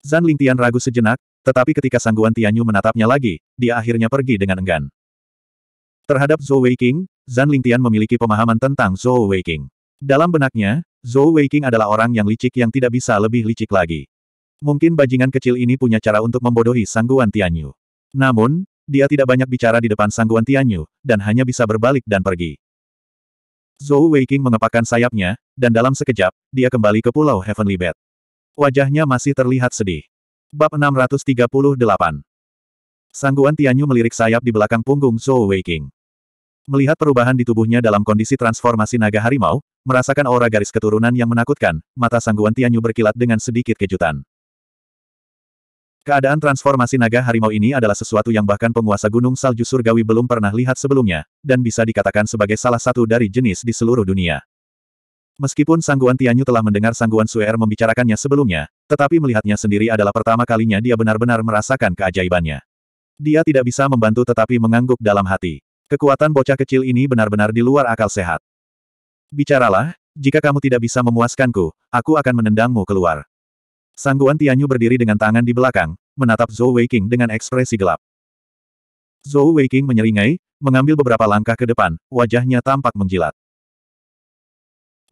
Zan Lingtian ragu sejenak, tetapi ketika Sangguan Tianyu menatapnya lagi, dia akhirnya pergi dengan enggan. Terhadap Zhou Weiqing, Zan Lingtian memiliki pemahaman tentang Zhou Weiqing. Dalam benaknya, Zhou Weiqing adalah orang yang licik yang tidak bisa lebih licik lagi. Mungkin bajingan kecil ini punya cara untuk membodohi Sangguan Tianyu. Namun, dia tidak banyak bicara di depan Sangguan Tianyu, dan hanya bisa berbalik dan pergi. Zhou Weiqing mengepakkan sayapnya, dan dalam sekejap, dia kembali ke Pulau Heavenly Bed. Wajahnya masih terlihat sedih. Bab 638 Sangguan Tianyu melirik sayap di belakang punggung Zhou Weiqing. Melihat perubahan di tubuhnya dalam kondisi transformasi naga harimau, merasakan aura garis keturunan yang menakutkan, mata Sangguan Tianyu berkilat dengan sedikit kejutan. Keadaan transformasi naga harimau ini adalah sesuatu yang bahkan penguasa Gunung Salju Surgawi belum pernah lihat sebelumnya, dan bisa dikatakan sebagai salah satu dari jenis di seluruh dunia. Meskipun Sangguan Tianyu telah mendengar Sangguan Suer membicarakannya sebelumnya, tetapi melihatnya sendiri adalah pertama kalinya dia benar-benar merasakan keajaibannya. Dia tidak bisa membantu tetapi mengangguk dalam hati. Kekuatan bocah kecil ini benar-benar di luar akal sehat. Bicaralah, jika kamu tidak bisa memuaskanku, aku akan menendangmu keluar. Sangguan Tianyu berdiri dengan tangan di belakang, menatap Zhou Weiqing dengan ekspresi gelap. Zhou Weiqing menyeringai, mengambil beberapa langkah ke depan, wajahnya tampak menjilat.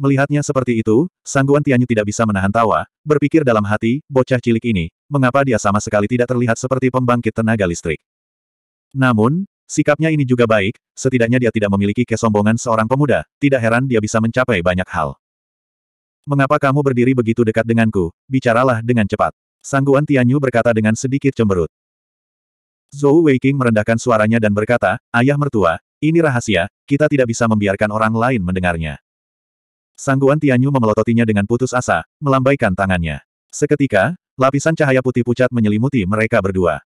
Melihatnya seperti itu, Sangguan Tianyu tidak bisa menahan tawa, berpikir dalam hati, bocah cilik ini, mengapa dia sama sekali tidak terlihat seperti pembangkit tenaga listrik. Namun, sikapnya ini juga baik, setidaknya dia tidak memiliki kesombongan seorang pemuda, tidak heran dia bisa mencapai banyak hal. Mengapa kamu berdiri begitu dekat denganku? Bicaralah dengan cepat. Sangguan Tianyu berkata dengan sedikit cemberut. Zhou Weiqing merendahkan suaranya dan berkata, Ayah mertua, ini rahasia, kita tidak bisa membiarkan orang lain mendengarnya. Sangguan Tianyu memelototinya dengan putus asa, melambaikan tangannya. Seketika, lapisan cahaya putih pucat menyelimuti mereka berdua.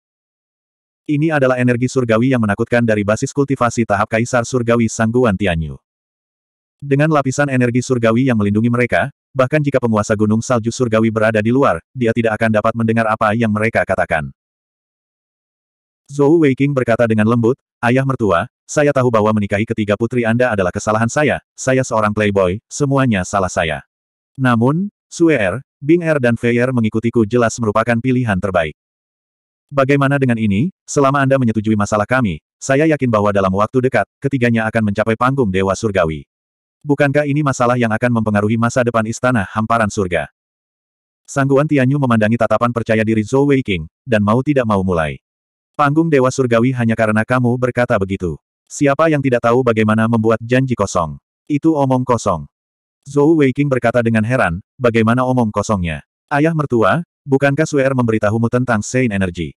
Ini adalah energi surgawi yang menakutkan dari basis kultivasi tahap Kaisar Surgawi Sangguan Tianyu. Dengan lapisan energi surgawi yang melindungi mereka, bahkan jika penguasa gunung salju surgawi berada di luar, dia tidak akan dapat mendengar apa yang mereka katakan. Zhou Weiqing berkata dengan lembut, Ayah mertua, saya tahu bahwa menikahi ketiga putri Anda adalah kesalahan saya, saya seorang playboy, semuanya salah saya. Namun, Suer, Bing Er dan Fei Er mengikutiku jelas merupakan pilihan terbaik. Bagaimana dengan ini, selama Anda menyetujui masalah kami, saya yakin bahwa dalam waktu dekat, ketiganya akan mencapai panggung Dewa Surgawi. Bukankah ini masalah yang akan mempengaruhi masa depan istana hamparan surga? Sangguan Tianyu memandangi tatapan percaya diri Zhou Weiqing, dan mau tidak mau mulai. Panggung Dewa Surgawi hanya karena kamu berkata begitu. Siapa yang tidak tahu bagaimana membuat janji kosong? Itu omong kosong. Zhou Weiqing berkata dengan heran, bagaimana omong kosongnya? Ayah mertua, bukankah Suer memberitahumu tentang Sein Energy?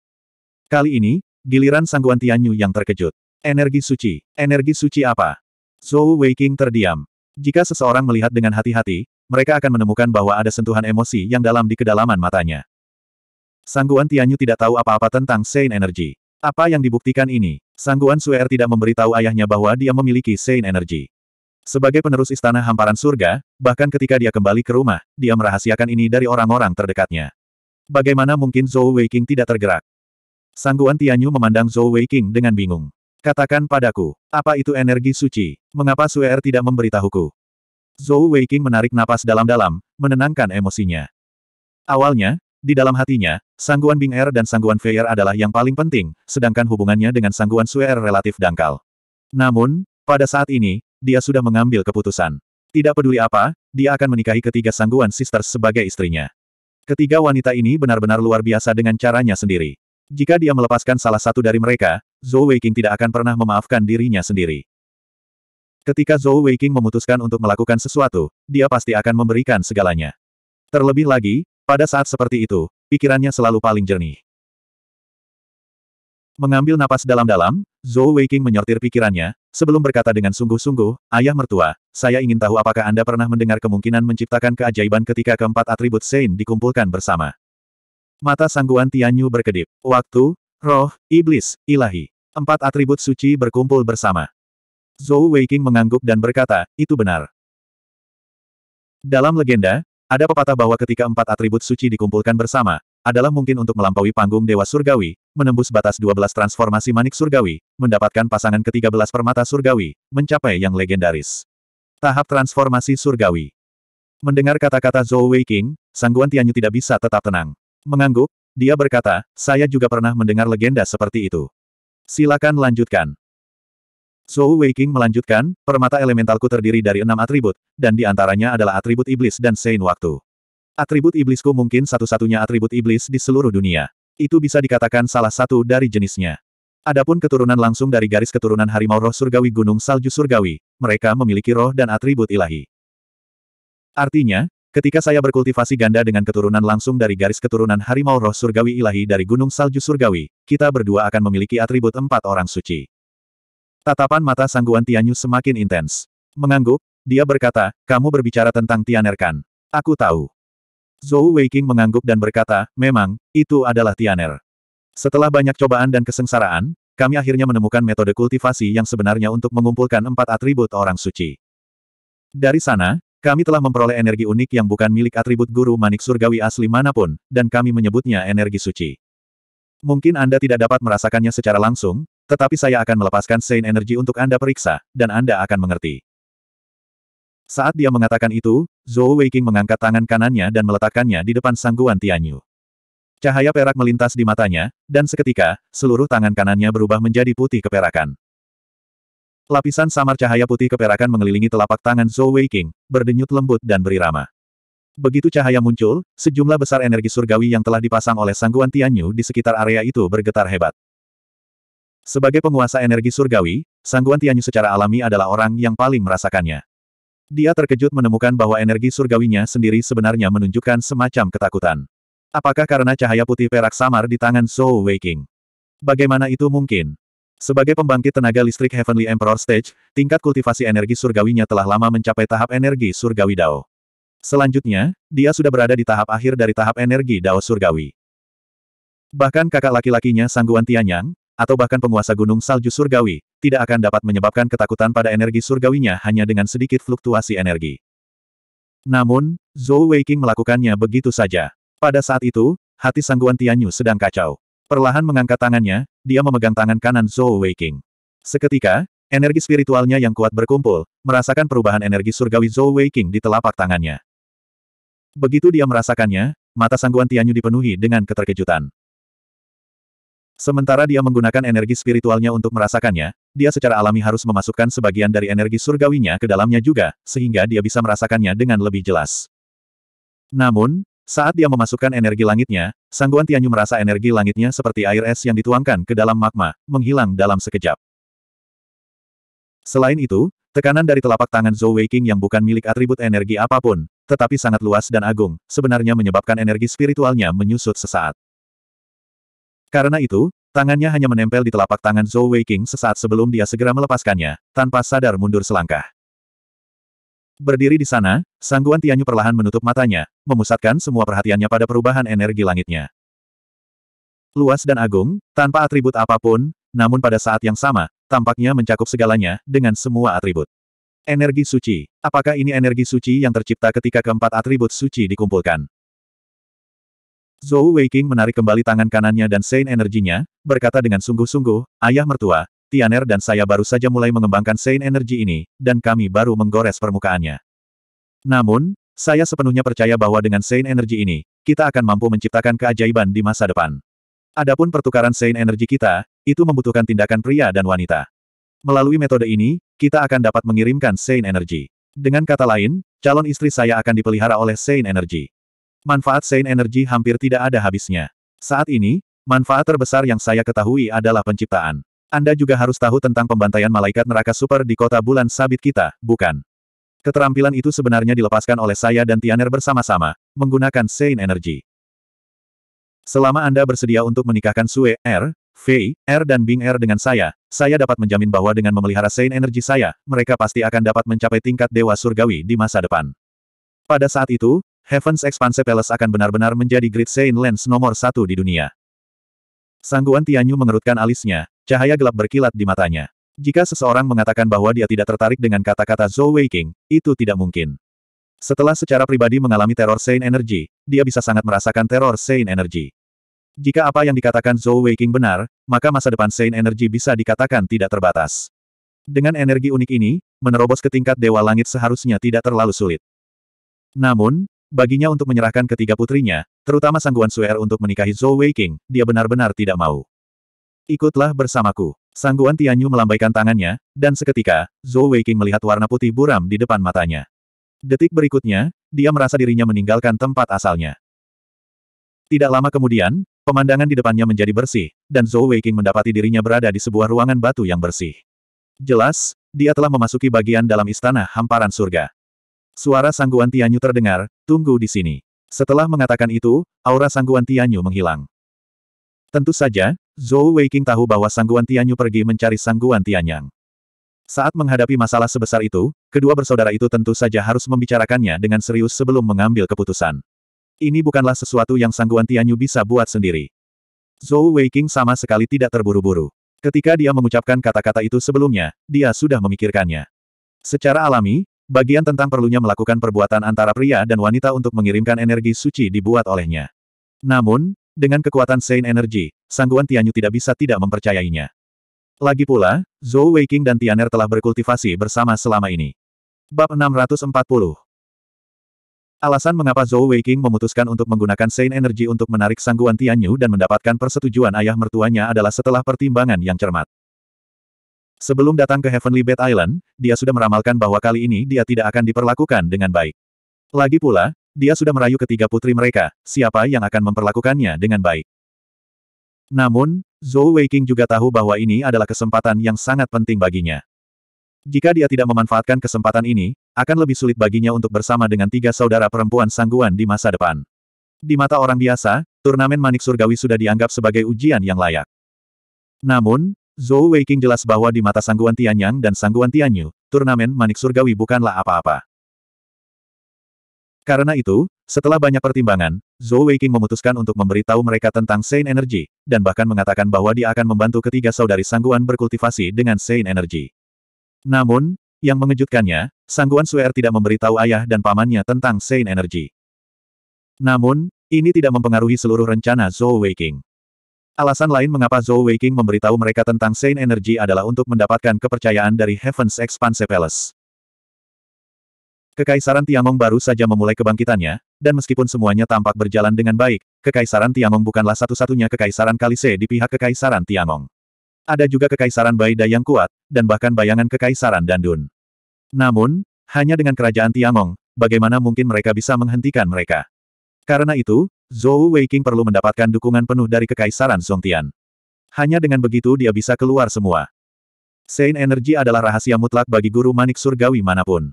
Kali ini, giliran Sangguan Tianyu yang terkejut. Energi suci. Energi suci apa? Zhou Weiqing terdiam. Jika seseorang melihat dengan hati-hati, mereka akan menemukan bahwa ada sentuhan emosi yang dalam di kedalaman matanya. Sangguan Tianyu tidak tahu apa-apa tentang Sein Energy. Apa yang dibuktikan ini? Sangguan Suer tidak memberitahu ayahnya bahwa dia memiliki Sein Energy. Sebagai penerus istana hamparan surga, bahkan ketika dia kembali ke rumah, dia merahasiakan ini dari orang-orang terdekatnya. Bagaimana mungkin Zhou Weiqing tidak tergerak? Sangguan Tianyu memandang Zhou Weiqing dengan bingung. Katakan padaku, apa itu energi suci? Mengapa Suer tidak memberitahuku? Zhou Weiqing menarik napas dalam-dalam, menenangkan emosinya. Awalnya, di dalam hatinya, Sangguan Bing Er dan Sangguan Fei Er adalah yang paling penting, sedangkan hubungannya dengan Sangguan Suer relatif dangkal. Namun, pada saat ini, dia sudah mengambil keputusan. Tidak peduli apa, dia akan menikahi ketiga Sangguan Sisters sebagai istrinya. Ketiga wanita ini benar-benar luar biasa dengan caranya sendiri. Jika dia melepaskan salah satu dari mereka, Zhou Weiqing tidak akan pernah memaafkan dirinya sendiri. Ketika Zhou Weiqing memutuskan untuk melakukan sesuatu, dia pasti akan memberikan segalanya. Terlebih lagi, pada saat seperti itu, pikirannya selalu paling jernih. Mengambil napas dalam-dalam, Zhou Weiqing menyortir pikirannya, sebelum berkata dengan sungguh-sungguh, Ayah mertua, saya ingin tahu apakah Anda pernah mendengar kemungkinan menciptakan keajaiban ketika keempat atribut Sein dikumpulkan bersama. Mata Sangguan Tianyu berkedip. Waktu, roh, iblis, ilahi. Empat atribut suci berkumpul bersama. Zhou Weiqing mengangguk dan berkata, itu benar. Dalam legenda, ada pepatah bahwa ketika empat atribut suci dikumpulkan bersama, adalah mungkin untuk melampaui panggung Dewa Surgawi, menembus batas 12 transformasi manik surgawi, mendapatkan pasangan ke-13 permata surgawi, mencapai yang legendaris. Tahap transformasi surgawi. Mendengar kata-kata Zhou Weiqing, Sangguan Tianyu tidak bisa tetap tenang. Mengangguk, dia berkata, saya juga pernah mendengar legenda seperti itu. Silakan lanjutkan. Zhou Weiqing melanjutkan, permata elementalku terdiri dari enam atribut, dan di antaranya adalah atribut iblis dan sein waktu. Atribut iblisku mungkin satu-satunya atribut iblis di seluruh dunia. Itu bisa dikatakan salah satu dari jenisnya. Adapun keturunan langsung dari garis keturunan harimau roh surgawi gunung salju surgawi, mereka memiliki roh dan atribut ilahi. Artinya, Ketika saya berkultivasi ganda dengan keturunan langsung dari garis keturunan harimau roh surgawi ilahi dari gunung salju surgawi, kita berdua akan memiliki atribut empat orang suci. Tatapan mata Sangguan Tianyu semakin intens. Mengangguk, dia berkata, kamu berbicara tentang Tianer kan? Aku tahu. Zhou Weiqing mengangguk dan berkata, memang, itu adalah Tianer. Setelah banyak cobaan dan kesengsaraan, kami akhirnya menemukan metode kultivasi yang sebenarnya untuk mengumpulkan empat atribut orang suci. Dari sana, kami telah memperoleh energi unik yang bukan milik atribut guru manik surgawi asli mana pun, dan kami menyebutnya energi suci. Mungkin Anda tidak dapat merasakannya secara langsung, tetapi saya akan melepaskan Sein Energy untuk Anda periksa, dan Anda akan mengerti. Saat dia mengatakan itu, Zhou Weiqing mengangkat tangan kanannya dan meletakkannya di depan Sangguan Tianyu. Cahaya perak melintas di matanya, dan seketika, seluruh tangan kanannya berubah menjadi putih keperakan. Lapisan samar cahaya putih keperakan mengelilingi telapak tangan Zhou Weiking, berdenyut lembut dan berirama. Begitu cahaya muncul, sejumlah besar energi surgawi yang telah dipasang oleh Sangguan Tianyu di sekitar area itu bergetar hebat. Sebagai penguasa energi surgawi, Sangguan Tianyu secara alami adalah orang yang paling merasakannya. Dia terkejut menemukan bahwa energi surgawinya sendiri sebenarnya menunjukkan semacam ketakutan. Apakah karena cahaya putih perak samar di tangan Zhou Weiking? Bagaimana itu mungkin? Sebagai pembangkit tenaga listrik Heavenly Emperor Stage, tingkat kultivasi energi surgawinya telah lama mencapai tahap energi surgawi Dao. Selanjutnya, dia sudah berada di tahap akhir dari tahap energi Dao surgawi. Bahkan kakak laki-lakinya Sangguan Tianyang, atau bahkan penguasa gunung salju surgawi, tidak akan dapat menyebabkan ketakutan pada energi surgawinya hanya dengan sedikit fluktuasi energi. Namun, Zhou Weiking melakukannya begitu saja. Pada saat itu, hati Sangguan Tianyu sedang kacau. Perlahan mengangkat tangannya, dia memegang tangan kanan Zhou Weiking. Seketika, energi spiritualnya yang kuat berkumpul, merasakan perubahan energi surgawi Zhou Weiking di telapak tangannya. Begitu dia merasakannya, mata Sangguan Tianyu dipenuhi dengan keterkejutan. Sementara dia menggunakan energi spiritualnya untuk merasakannya, dia secara alami harus memasukkan sebagian dari energi surgawinya ke dalamnya juga, sehingga dia bisa merasakannya dengan lebih jelas. Namun, saat dia memasukkan energi langitnya, Sangguan Tianyu merasa energi langitnya seperti air es yang dituangkan ke dalam magma, menghilang dalam sekejap. Selain itu, tekanan dari telapak tangan Zhou Weiking yang bukan milik atribut energi apa pun, tetapi sangat luas dan agung, sebenarnya menyebabkan energi spiritualnya menyusut sesaat. Karena itu, tangannya hanya menempel di telapak tangan Zhou Weiking sesaat sebelum dia segera melepaskannya, tanpa sadar mundur selangkah. Berdiri di sana, Sangguan Tianyu perlahan menutup matanya, memusatkan semua perhatiannya pada perubahan energi langitnya. Luas dan agung, tanpa atribut apa pun, namun pada saat yang sama, tampaknya mencakup segalanya, dengan semua atribut. Energi suci. Apakah ini energi suci yang tercipta ketika keempat atribut suci dikumpulkan? Zhou Weiking menarik kembali tangan kanannya dan Sein energinya, berkata dengan sungguh-sungguh, Ayah mertua, Tianer dan saya baru saja mulai mengembangkan Sein Energy ini, dan kami baru menggores permukaannya. Namun, saya sepenuhnya percaya bahwa dengan Sein Energy ini, kita akan mampu menciptakan keajaiban di masa depan. Adapun pertukaran Sein Energy kita, itu membutuhkan tindakan pria dan wanita. Melalui metode ini, kita akan dapat mengirimkan Sein Energy. Dengan kata lain, calon istri saya akan dipelihara oleh Sein Energy. Manfaat Sein Energy hampir tidak ada habisnya. Saat ini, manfaat terbesar yang saya ketahui adalah penciptaan. Anda juga harus tahu tentang pembantaian malaikat neraka super di kota bulan sabit kita, bukan? Keterampilan itu sebenarnya dilepaskan oleh saya dan Tianer bersama-sama, menggunakan Sein Energy. Selama Anda bersedia untuk menikahkan Sue, R, Fei, R dan Bing R dengan saya, saya dapat menjamin bahwa dengan memelihara Sein Energy saya, mereka pasti akan dapat mencapai tingkat Dewa Surgawi di masa depan. Pada saat itu, Heaven's Expanse Palace akan benar-benar menjadi Great Sein Lens nomor satu di dunia. Sangguan Tianyu mengerutkan alisnya, Cahaya gelap berkilat di matanya. Jika seseorang mengatakan bahwa dia tidak tertarik dengan kata-kata Zhou Weiking, itu tidak mungkin. Setelah secara pribadi mengalami teror Sein Energy, dia bisa sangat merasakan teror Sein Energy. Jika apa yang dikatakan Zhou Weiking benar, maka masa depan Sein Energy bisa dikatakan tidak terbatas. Dengan energi unik ini, menerobos ke tingkat Dewa Langit seharusnya tidak terlalu sulit. Namun, baginya untuk menyerahkan ketiga putrinya, terutama Sangguan Suer untuk menikahi Zhou Weiking, dia benar-benar tidak mau. Ikutlah bersamaku. Sangguan Tianyu melambaikan tangannya, dan seketika, Zhou Weiking melihat warna putih buram di depan matanya. Detik berikutnya, dia merasa dirinya meninggalkan tempat asalnya. Tidak lama kemudian, pemandangan di depannya menjadi bersih, dan Zhou Weiking mendapati dirinya berada di sebuah ruangan batu yang bersih. Jelas, dia telah memasuki bagian dalam istana hamparan surga. Suara Sangguan Tianyu terdengar, tunggu di sini. Setelah mengatakan itu, aura Sangguan Tianyu menghilang. Tentu saja, Zhou Weiking tahu bahwa Sangguan Tianyu pergi mencari Sangguan Tianyang. Saat menghadapi masalah sebesar itu, kedua bersaudara itu tentu saja harus membicarakannya dengan serius sebelum mengambil keputusan. Ini bukanlah sesuatu yang Sangguan Tianyu bisa buat sendiri. Zhou Weiking sama sekali tidak terburu-buru. Ketika dia mengucapkan kata-kata itu sebelumnya, dia sudah memikirkannya. Secara alami, bagian tentang perlunya melakukan perbuatan antara pria dan wanita untuk mengirimkan energi suci dibuat olehnya. Namun, dengan kekuatan Sein Energy, Sangguan Tianyu tidak bisa tidak mempercayainya. Lagi pula, Zhou Weiking dan Tianer telah berkultivasi bersama selama ini. Bab 640 Alasan mengapa Zhou Weiking memutuskan untuk menggunakan Sein Energy untuk menarik Sangguan Tianyu dan mendapatkan persetujuan ayah mertuanya adalah setelah pertimbangan yang cermat. Sebelum datang ke Heavenly Bed Island, dia sudah meramalkan bahwa kali ini dia tidak akan diperlakukan dengan baik. Lagi pula, dia sudah merayu ketiga putri mereka, siapa yang akan memperlakukannya dengan baik. Namun, Zhou Weiqing juga tahu bahwa ini adalah kesempatan yang sangat penting baginya. Jika dia tidak memanfaatkan kesempatan ini, akan lebih sulit baginya untuk bersama dengan tiga saudara perempuan sangguan di masa depan. Di mata orang biasa, turnamen manik surgawi sudah dianggap sebagai ujian yang layak. Namun, Zhou Weiqing jelas bahwa di mata Sangguan Tianyang dan Sangguan Tianyu, turnamen manik surgawi bukanlah apa-apa. Karena itu, setelah banyak pertimbangan, Zhou Weiqing memutuskan untuk memberitahu mereka tentang Sein Energy, dan bahkan mengatakan bahwa dia akan membantu ketiga saudari Sangguan berkultivasi dengan Sein Energy. Namun, yang mengejutkannya, Sangguan Suer tidak memberitahu ayah dan pamannya tentang Sein Energy. Namun, ini tidak mempengaruhi seluruh rencana Zhou Weiqing. Alasan lain mengapa Zhou Weiqing memberitahu mereka tentang Saint Energy adalah untuk mendapatkan kepercayaan dari Heaven's Expanse Palace. Kekaisaran Tiangong baru saja memulai kebangkitannya, dan meskipun semuanya tampak berjalan dengan baik, Kekaisaran Tiangong bukanlah satu-satunya kekaisaran Kalise di pihak Kekaisaran Tiangong. Ada juga Kekaisaran Baida yang kuat, dan bahkan bayangan Kekaisaran Dandun. Namun, hanya dengan kerajaan Tiangong, bagaimana mungkin mereka bisa menghentikan mereka? Karena itu, Zhou Weiqing perlu mendapatkan dukungan penuh dari Kekaisaran Songtian. Hanya dengan begitu dia bisa keluar semua. Saint Energy adalah rahasia mutlak bagi guru manik surgawi mana pun.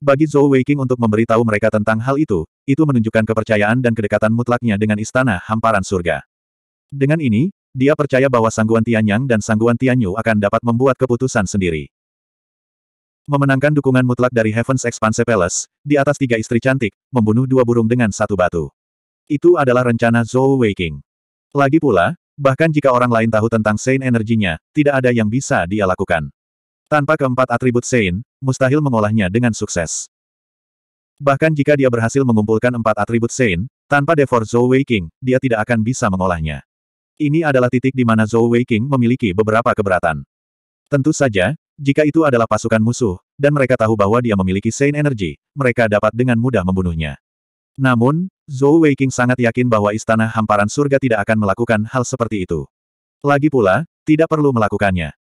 Bagi Zhou Weiqing untuk memberitahu mereka tentang hal itu, itu menunjukkan kepercayaan dan kedekatan mutlaknya dengan istana hamparan surga. Dengan ini, dia percaya bahwa Sangguan Tianyang dan Sangguan Tianyu akan dapat membuat keputusan sendiri. Memenangkan dukungan mutlak dari Heaven's Expanse Palace, di atas tiga istri cantik, membunuh dua burung dengan satu batu. Itu adalah rencana Zhou Weiqing. Lagi pula, bahkan jika orang lain tahu tentang Saint energinya, tidak ada yang bisa dia lakukan. Tanpa keempat atribut Saint, mustahil mengolahnya dengan sukses. Bahkan jika dia berhasil mengumpulkan empat atribut Saint, tanpa Devor Zhou Weiqing, dia tidak akan bisa mengolahnya. Ini adalah titik di mana Zhou Weiqing memiliki beberapa keberatan. Tentu saja, jika itu adalah pasukan musuh, dan mereka tahu bahwa dia memiliki Saint Energy, mereka dapat dengan mudah membunuhnya. Namun, Zhou Weiqing sangat yakin bahwa istana hamparan surga tidak akan melakukan hal seperti itu. Lagi pula, tidak perlu melakukannya.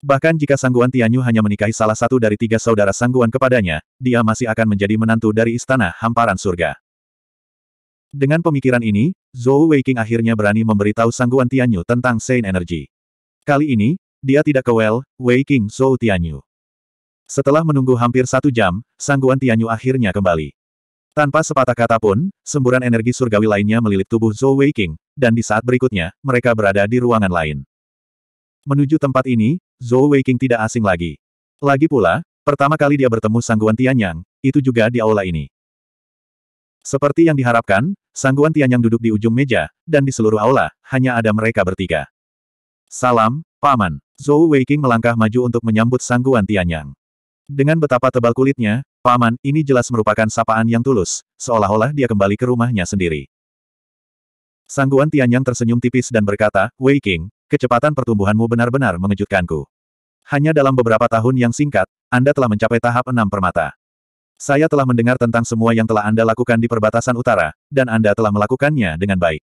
Bahkan jika Sangguan Tianyu hanya menikahi salah satu dari tiga saudara Sangguan kepadanya, dia masih akan menjadi menantu dari istana hamparan surga. Dengan pemikiran ini, Zhou Weiqing akhirnya berani memberitahu Sangguan Tianyu tentang Saint Energy. Kali ini, dia tidak ke Well, Weiqing Zhou Tianyu. Setelah menunggu hampir satu jam, Sangguan Tianyu akhirnya kembali. Tanpa sepatah kata pun, semburan energi surgawi lainnya melilit tubuh Zhou Weiqing, dan di saat berikutnya, mereka berada di ruangan lain. Menuju tempat ini, Zhou Weiqing tidak asing lagi. Lagi pula, pertama kali dia bertemu Sangguan Tianyang, itu juga di aula ini. Seperti yang diharapkan, Sangguan Tianyang duduk di ujung meja, dan di seluruh aula, hanya ada mereka bertiga. Salam, Paman. Zhou Weiqing melangkah maju untuk menyambut Sangguan Tianyang. Dengan betapa tebal kulitnya, Paman, ini jelas merupakan sapaan yang tulus, seolah-olah dia kembali ke rumahnya sendiri. Sangguan Tianyang tersenyum tipis dan berkata, Wei King, kecepatan pertumbuhanmu benar-benar mengejutkanku. Hanya dalam beberapa tahun yang singkat, Anda telah mencapai tahap enam permata. Saya telah mendengar tentang semua yang telah Anda lakukan di perbatasan utara, dan Anda telah melakukannya dengan baik.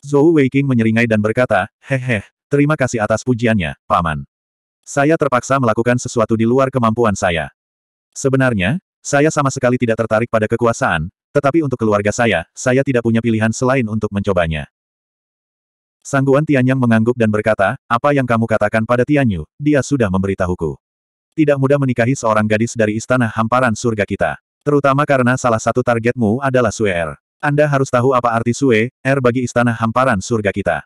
Zhou Wei King menyeringai dan berkata, Hehe, terima kasih atas pujiannya, Paman. Saya terpaksa melakukan sesuatu di luar kemampuan saya. Sebenarnya, saya sama sekali tidak tertarik pada kekuasaan, tetapi untuk keluarga saya, saya tidak punya pilihan selain untuk mencobanya. Sangguan Tianyang mengangguk dan berkata, apa yang kamu katakan pada Tianyu, dia sudah memberitahuku. Tidak mudah menikahi seorang gadis dari istana hamparan surga kita. Terutama karena salah satu targetmu adalah Sue Er. Anda harus tahu apa arti Sue, Er bagi istana hamparan surga kita.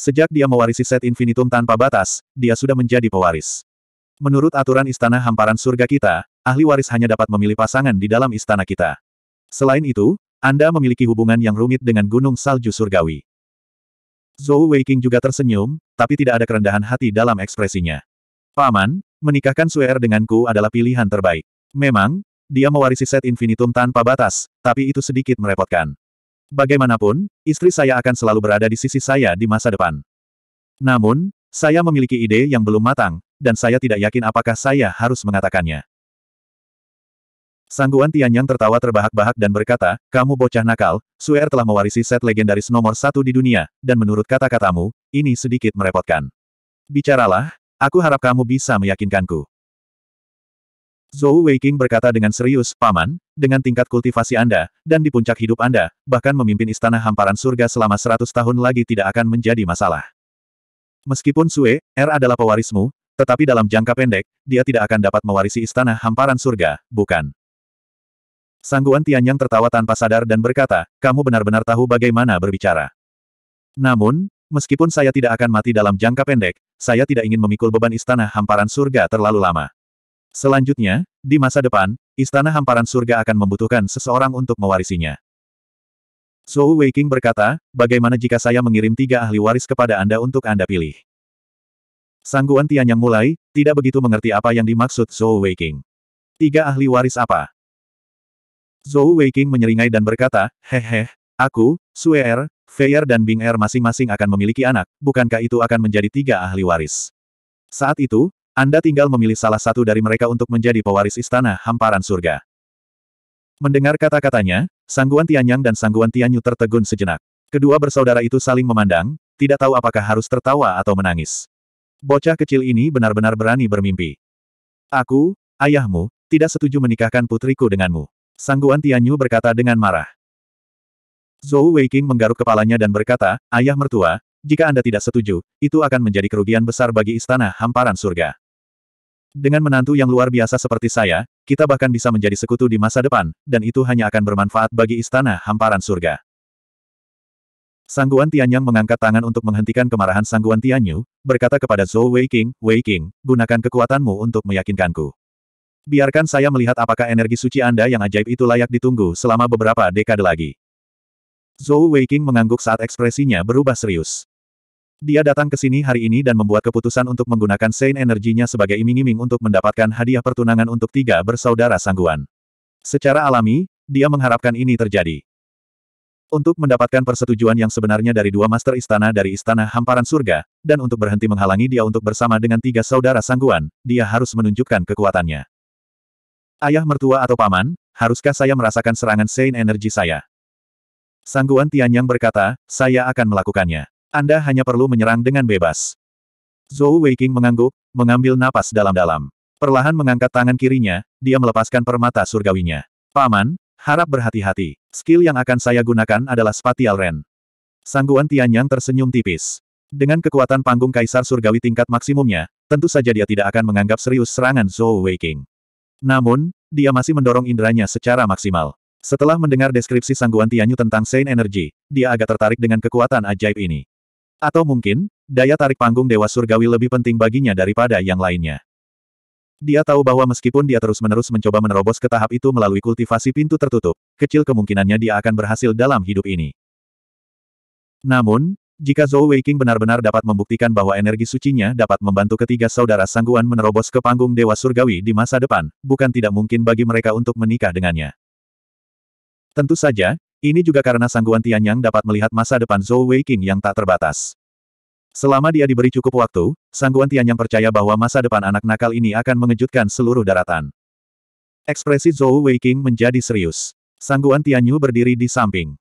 Sejak dia mewarisi set infinitum tanpa batas, dia sudah menjadi pewaris. Menurut aturan istana hamparan surga kita, ahli waris hanya dapat memilih pasangan di dalam istana kita. Selain itu, Anda memiliki hubungan yang rumit dengan gunung salju surgawi. Zhou Weiqing juga tersenyum, tapi tidak ada kerendahan hati dalam ekspresinya. Paman, menikahkan Suer denganku adalah pilihan terbaik. Memang, dia mewarisi set infinitum tanpa batas, tapi itu sedikit merepotkan. Bagaimanapun, istri saya akan selalu berada di sisi saya di masa depan. Namun, saya memiliki ide yang belum matang, dan saya tidak yakin apakah saya harus mengatakannya. Sangguan Tianyang tertawa terbahak-bahak dan berkata, kamu bocah nakal, Suer telah mewarisi set legendaris nomor satu di dunia, dan menurut kata-katamu, ini sedikit merepotkan. Bicaralah, Aku harap kamu bisa meyakinkanku. Zhou Weiqing berkata dengan serius, Paman, dengan tingkat kultivasi Anda, dan di puncak hidup Anda, bahkan memimpin istana hamparan surga selama seratus tahun lagi tidak akan menjadi masalah. Meskipun Sue, Er adalah pewarismu, tetapi dalam jangka pendek, dia tidak akan dapat mewarisi istana hamparan surga, bukan? Sangguan Tianyang tertawa tanpa sadar dan berkata, kamu benar-benar tahu bagaimana berbicara. Namun, meskipun saya tidak akan mati dalam jangka pendek, saya tidak ingin memikul beban istana hamparan surga terlalu lama. Selanjutnya, di masa depan, Istana Hamparan Surga akan membutuhkan seseorang untuk mewarisinya. Zhou Weiqing berkata, bagaimana jika saya mengirim tiga ahli waris kepada Anda untuk Anda pilih? Sangguan Tianyang mulai, tidak begitu mengerti apa yang dimaksud Zhou Weiqing. Tiga ahli waris apa? Zhou Weiqing menyeringai dan berkata, hehe, aku, Sue Er, Feier dan Bing Er masing-masing akan memiliki anak, bukankah itu akan menjadi tiga ahli waris? Saat itu, anda tinggal memilih salah satu dari mereka untuk menjadi pewaris istana hamparan surga. Mendengar kata-katanya, Sangguan Tianyang dan Sangguan Tianyu tertegun sejenak. Kedua bersaudara itu saling memandang, tidak tahu apakah harus tertawa atau menangis. Bocah kecil ini benar-benar berani bermimpi. Aku, ayahmu, tidak setuju menikahkan putriku denganmu. Sangguan Tianyu berkata dengan marah. Zhou Weiqing menggaruk kepalanya dan berkata, Ayah mertua, jika Anda tidak setuju, itu akan menjadi kerugian besar bagi istana hamparan surga. Dengan menantu yang luar biasa seperti saya, kita bahkan bisa menjadi sekutu di masa depan, dan itu hanya akan bermanfaat bagi istana hamparan surga. Sangguan Tianyang mengangkat tangan untuk menghentikan kemarahan Sangguan Tianyu, berkata kepada Zhou Weiqing, Weiqing, gunakan kekuatanmu untuk meyakinkanku. Biarkan saya melihat apakah energi suci Anda yang ajaib itu layak ditunggu selama beberapa dekade lagi. Zhou Weiqing mengangguk saat ekspresinya berubah serius. Dia datang ke sini hari ini dan membuat keputusan untuk menggunakan Sein energinya sebagai iming-iming untuk mendapatkan hadiah pertunangan untuk tiga bersaudara sangguan. Secara alami, dia mengharapkan ini terjadi. Untuk mendapatkan persetujuan yang sebenarnya dari dua master istana dari Istana Hamparan Surga, dan untuk berhenti menghalangi dia untuk bersama dengan tiga saudara sangguan, dia harus menunjukkan kekuatannya. Ayah mertua atau paman, haruskah saya merasakan serangan Sein energi saya? Sangguan Tianyang berkata, saya akan melakukannya. Anda hanya perlu menyerang dengan bebas. Zhou Weiqing mengangguk, mengambil napas dalam-dalam. Perlahan mengangkat tangan kirinya, dia melepaskan permata surgawinya. Paman, harap berhati-hati. Skill yang akan saya gunakan adalah Spatial Ren. Sangguan Tianyang tersenyum tipis. Dengan kekuatan panggung Kaisar Surgawi tingkat maksimumnya, tentu saja dia tidak akan menganggap serius serangan Zhou Weiqing. Namun, dia masih mendorong indranya secara maksimal. Setelah mendengar deskripsi Sangguan Tianyu tentang Saint Energy, dia agak tertarik dengan kekuatan ajaib ini. Atau mungkin, daya tarik panggung Dewa Surgawi lebih penting baginya daripada yang lainnya. Dia tahu bahwa meskipun dia terus-menerus mencoba menerobos ke tahap itu melalui kultivasi pintu tertutup, kecil kemungkinannya dia akan berhasil dalam hidup ini. Namun, jika Zhou Weiqing benar-benar dapat membuktikan bahwa energi sucinya dapat membantu ketiga saudara sangguan menerobos ke panggung Dewa Surgawi di masa depan, bukan tidak mungkin bagi mereka untuk menikah dengannya. Tentu saja, ini juga karena Sangguan Tianyang dapat melihat masa depan Zhou Weiqing yang tak terbatas. Selama dia diberi cukup waktu, Sangguan Tianyang percaya bahwa masa depan anak nakal ini akan mengejutkan seluruh daratan. Ekspresi Zhou Weiqing menjadi serius. Sangguan Tianyu berdiri di samping.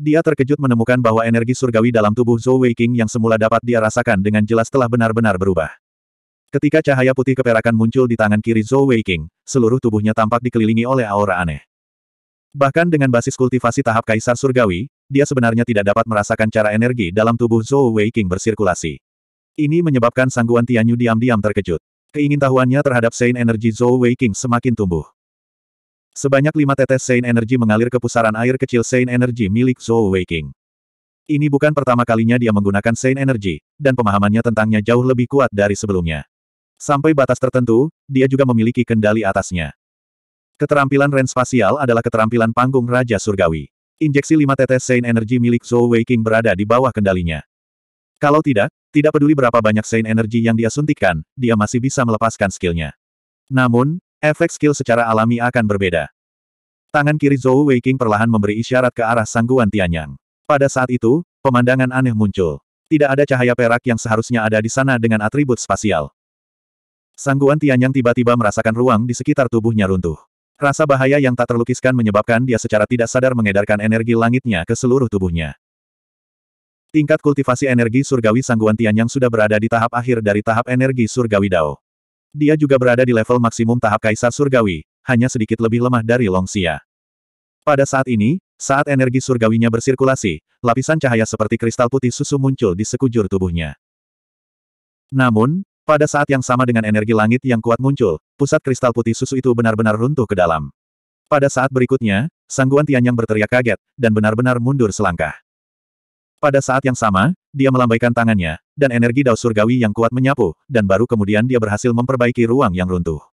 Dia terkejut menemukan bahwa energi surgawi dalam tubuh Zhou Weiqing yang semula dapat dia rasakan dengan jelas telah benar-benar berubah. Ketika cahaya putih keperakan muncul di tangan kiri Zhou Weiqing, seluruh tubuhnya tampak dikelilingi oleh aura aneh. Bahkan dengan basis kultivasi tahap Kaisar Surgawi, dia sebenarnya tidak dapat merasakan cara energi dalam tubuh Zhou Weiqing bersirkulasi. Ini menyebabkan Sangguan Tianyu diam-diam terkejut. Keingintahuannya terhadap Sein energi Zhou Weiqing semakin tumbuh. Sebanyak lima tetes Sein energi mengalir ke pusaran air kecil Sein energi milik Zhou Weiqing. Ini bukan pertama kalinya dia menggunakan Sein energi, dan pemahamannya tentangnya jauh lebih kuat dari sebelumnya. Sampai batas tertentu, dia juga memiliki kendali atasnya. Keterampilan Ren spasial adalah keterampilan panggung Raja Surgawi. Injeksi lima tetes Sein Energy milik Zhou Weiqing berada di bawah kendalinya. Kalau tidak, tidak peduli berapa banyak Sein Energy yang dia suntikkan, dia masih bisa melepaskan skillnya. Namun, efek skill secara alami akan berbeda. Tangan kiri Zhou Weiqing perlahan memberi isyarat ke arah Sangguan Tianyang. Pada saat itu, pemandangan aneh muncul. Tidak ada cahaya perak yang seharusnya ada di sana dengan atribut spasial. Sangguan Tianyang tiba-tiba merasakan ruang di sekitar tubuhnya runtuh. Rasa bahaya yang tak terlukiskan menyebabkan dia secara tidak sadar mengedarkan energi langitnya ke seluruh tubuhnya. Tingkat kultivasi energi surgawi Sangguan Tianyang sudah berada di tahap akhir dari tahap energi surgawi Dao. Dia juga berada di level maksimum tahap Kaisar Surgawi, hanya sedikit lebih lemah dari Longxia. Pada saat ini, saat energi surgawinya bersirkulasi, lapisan cahaya seperti kristal putih susu muncul di sekujur tubuhnya. Namun, pada saat yang sama dengan energi langit yang kuat muncul, pusat kristal putih susu itu benar-benar runtuh ke dalam. Pada saat berikutnya, Sangguan Tianyang berteriak kaget, dan benar-benar mundur selangkah. Pada saat yang sama, dia melambaikan tangannya, dan energi dao surgawi yang kuat menyapu, dan baru kemudian dia berhasil memperbaiki ruang yang runtuh.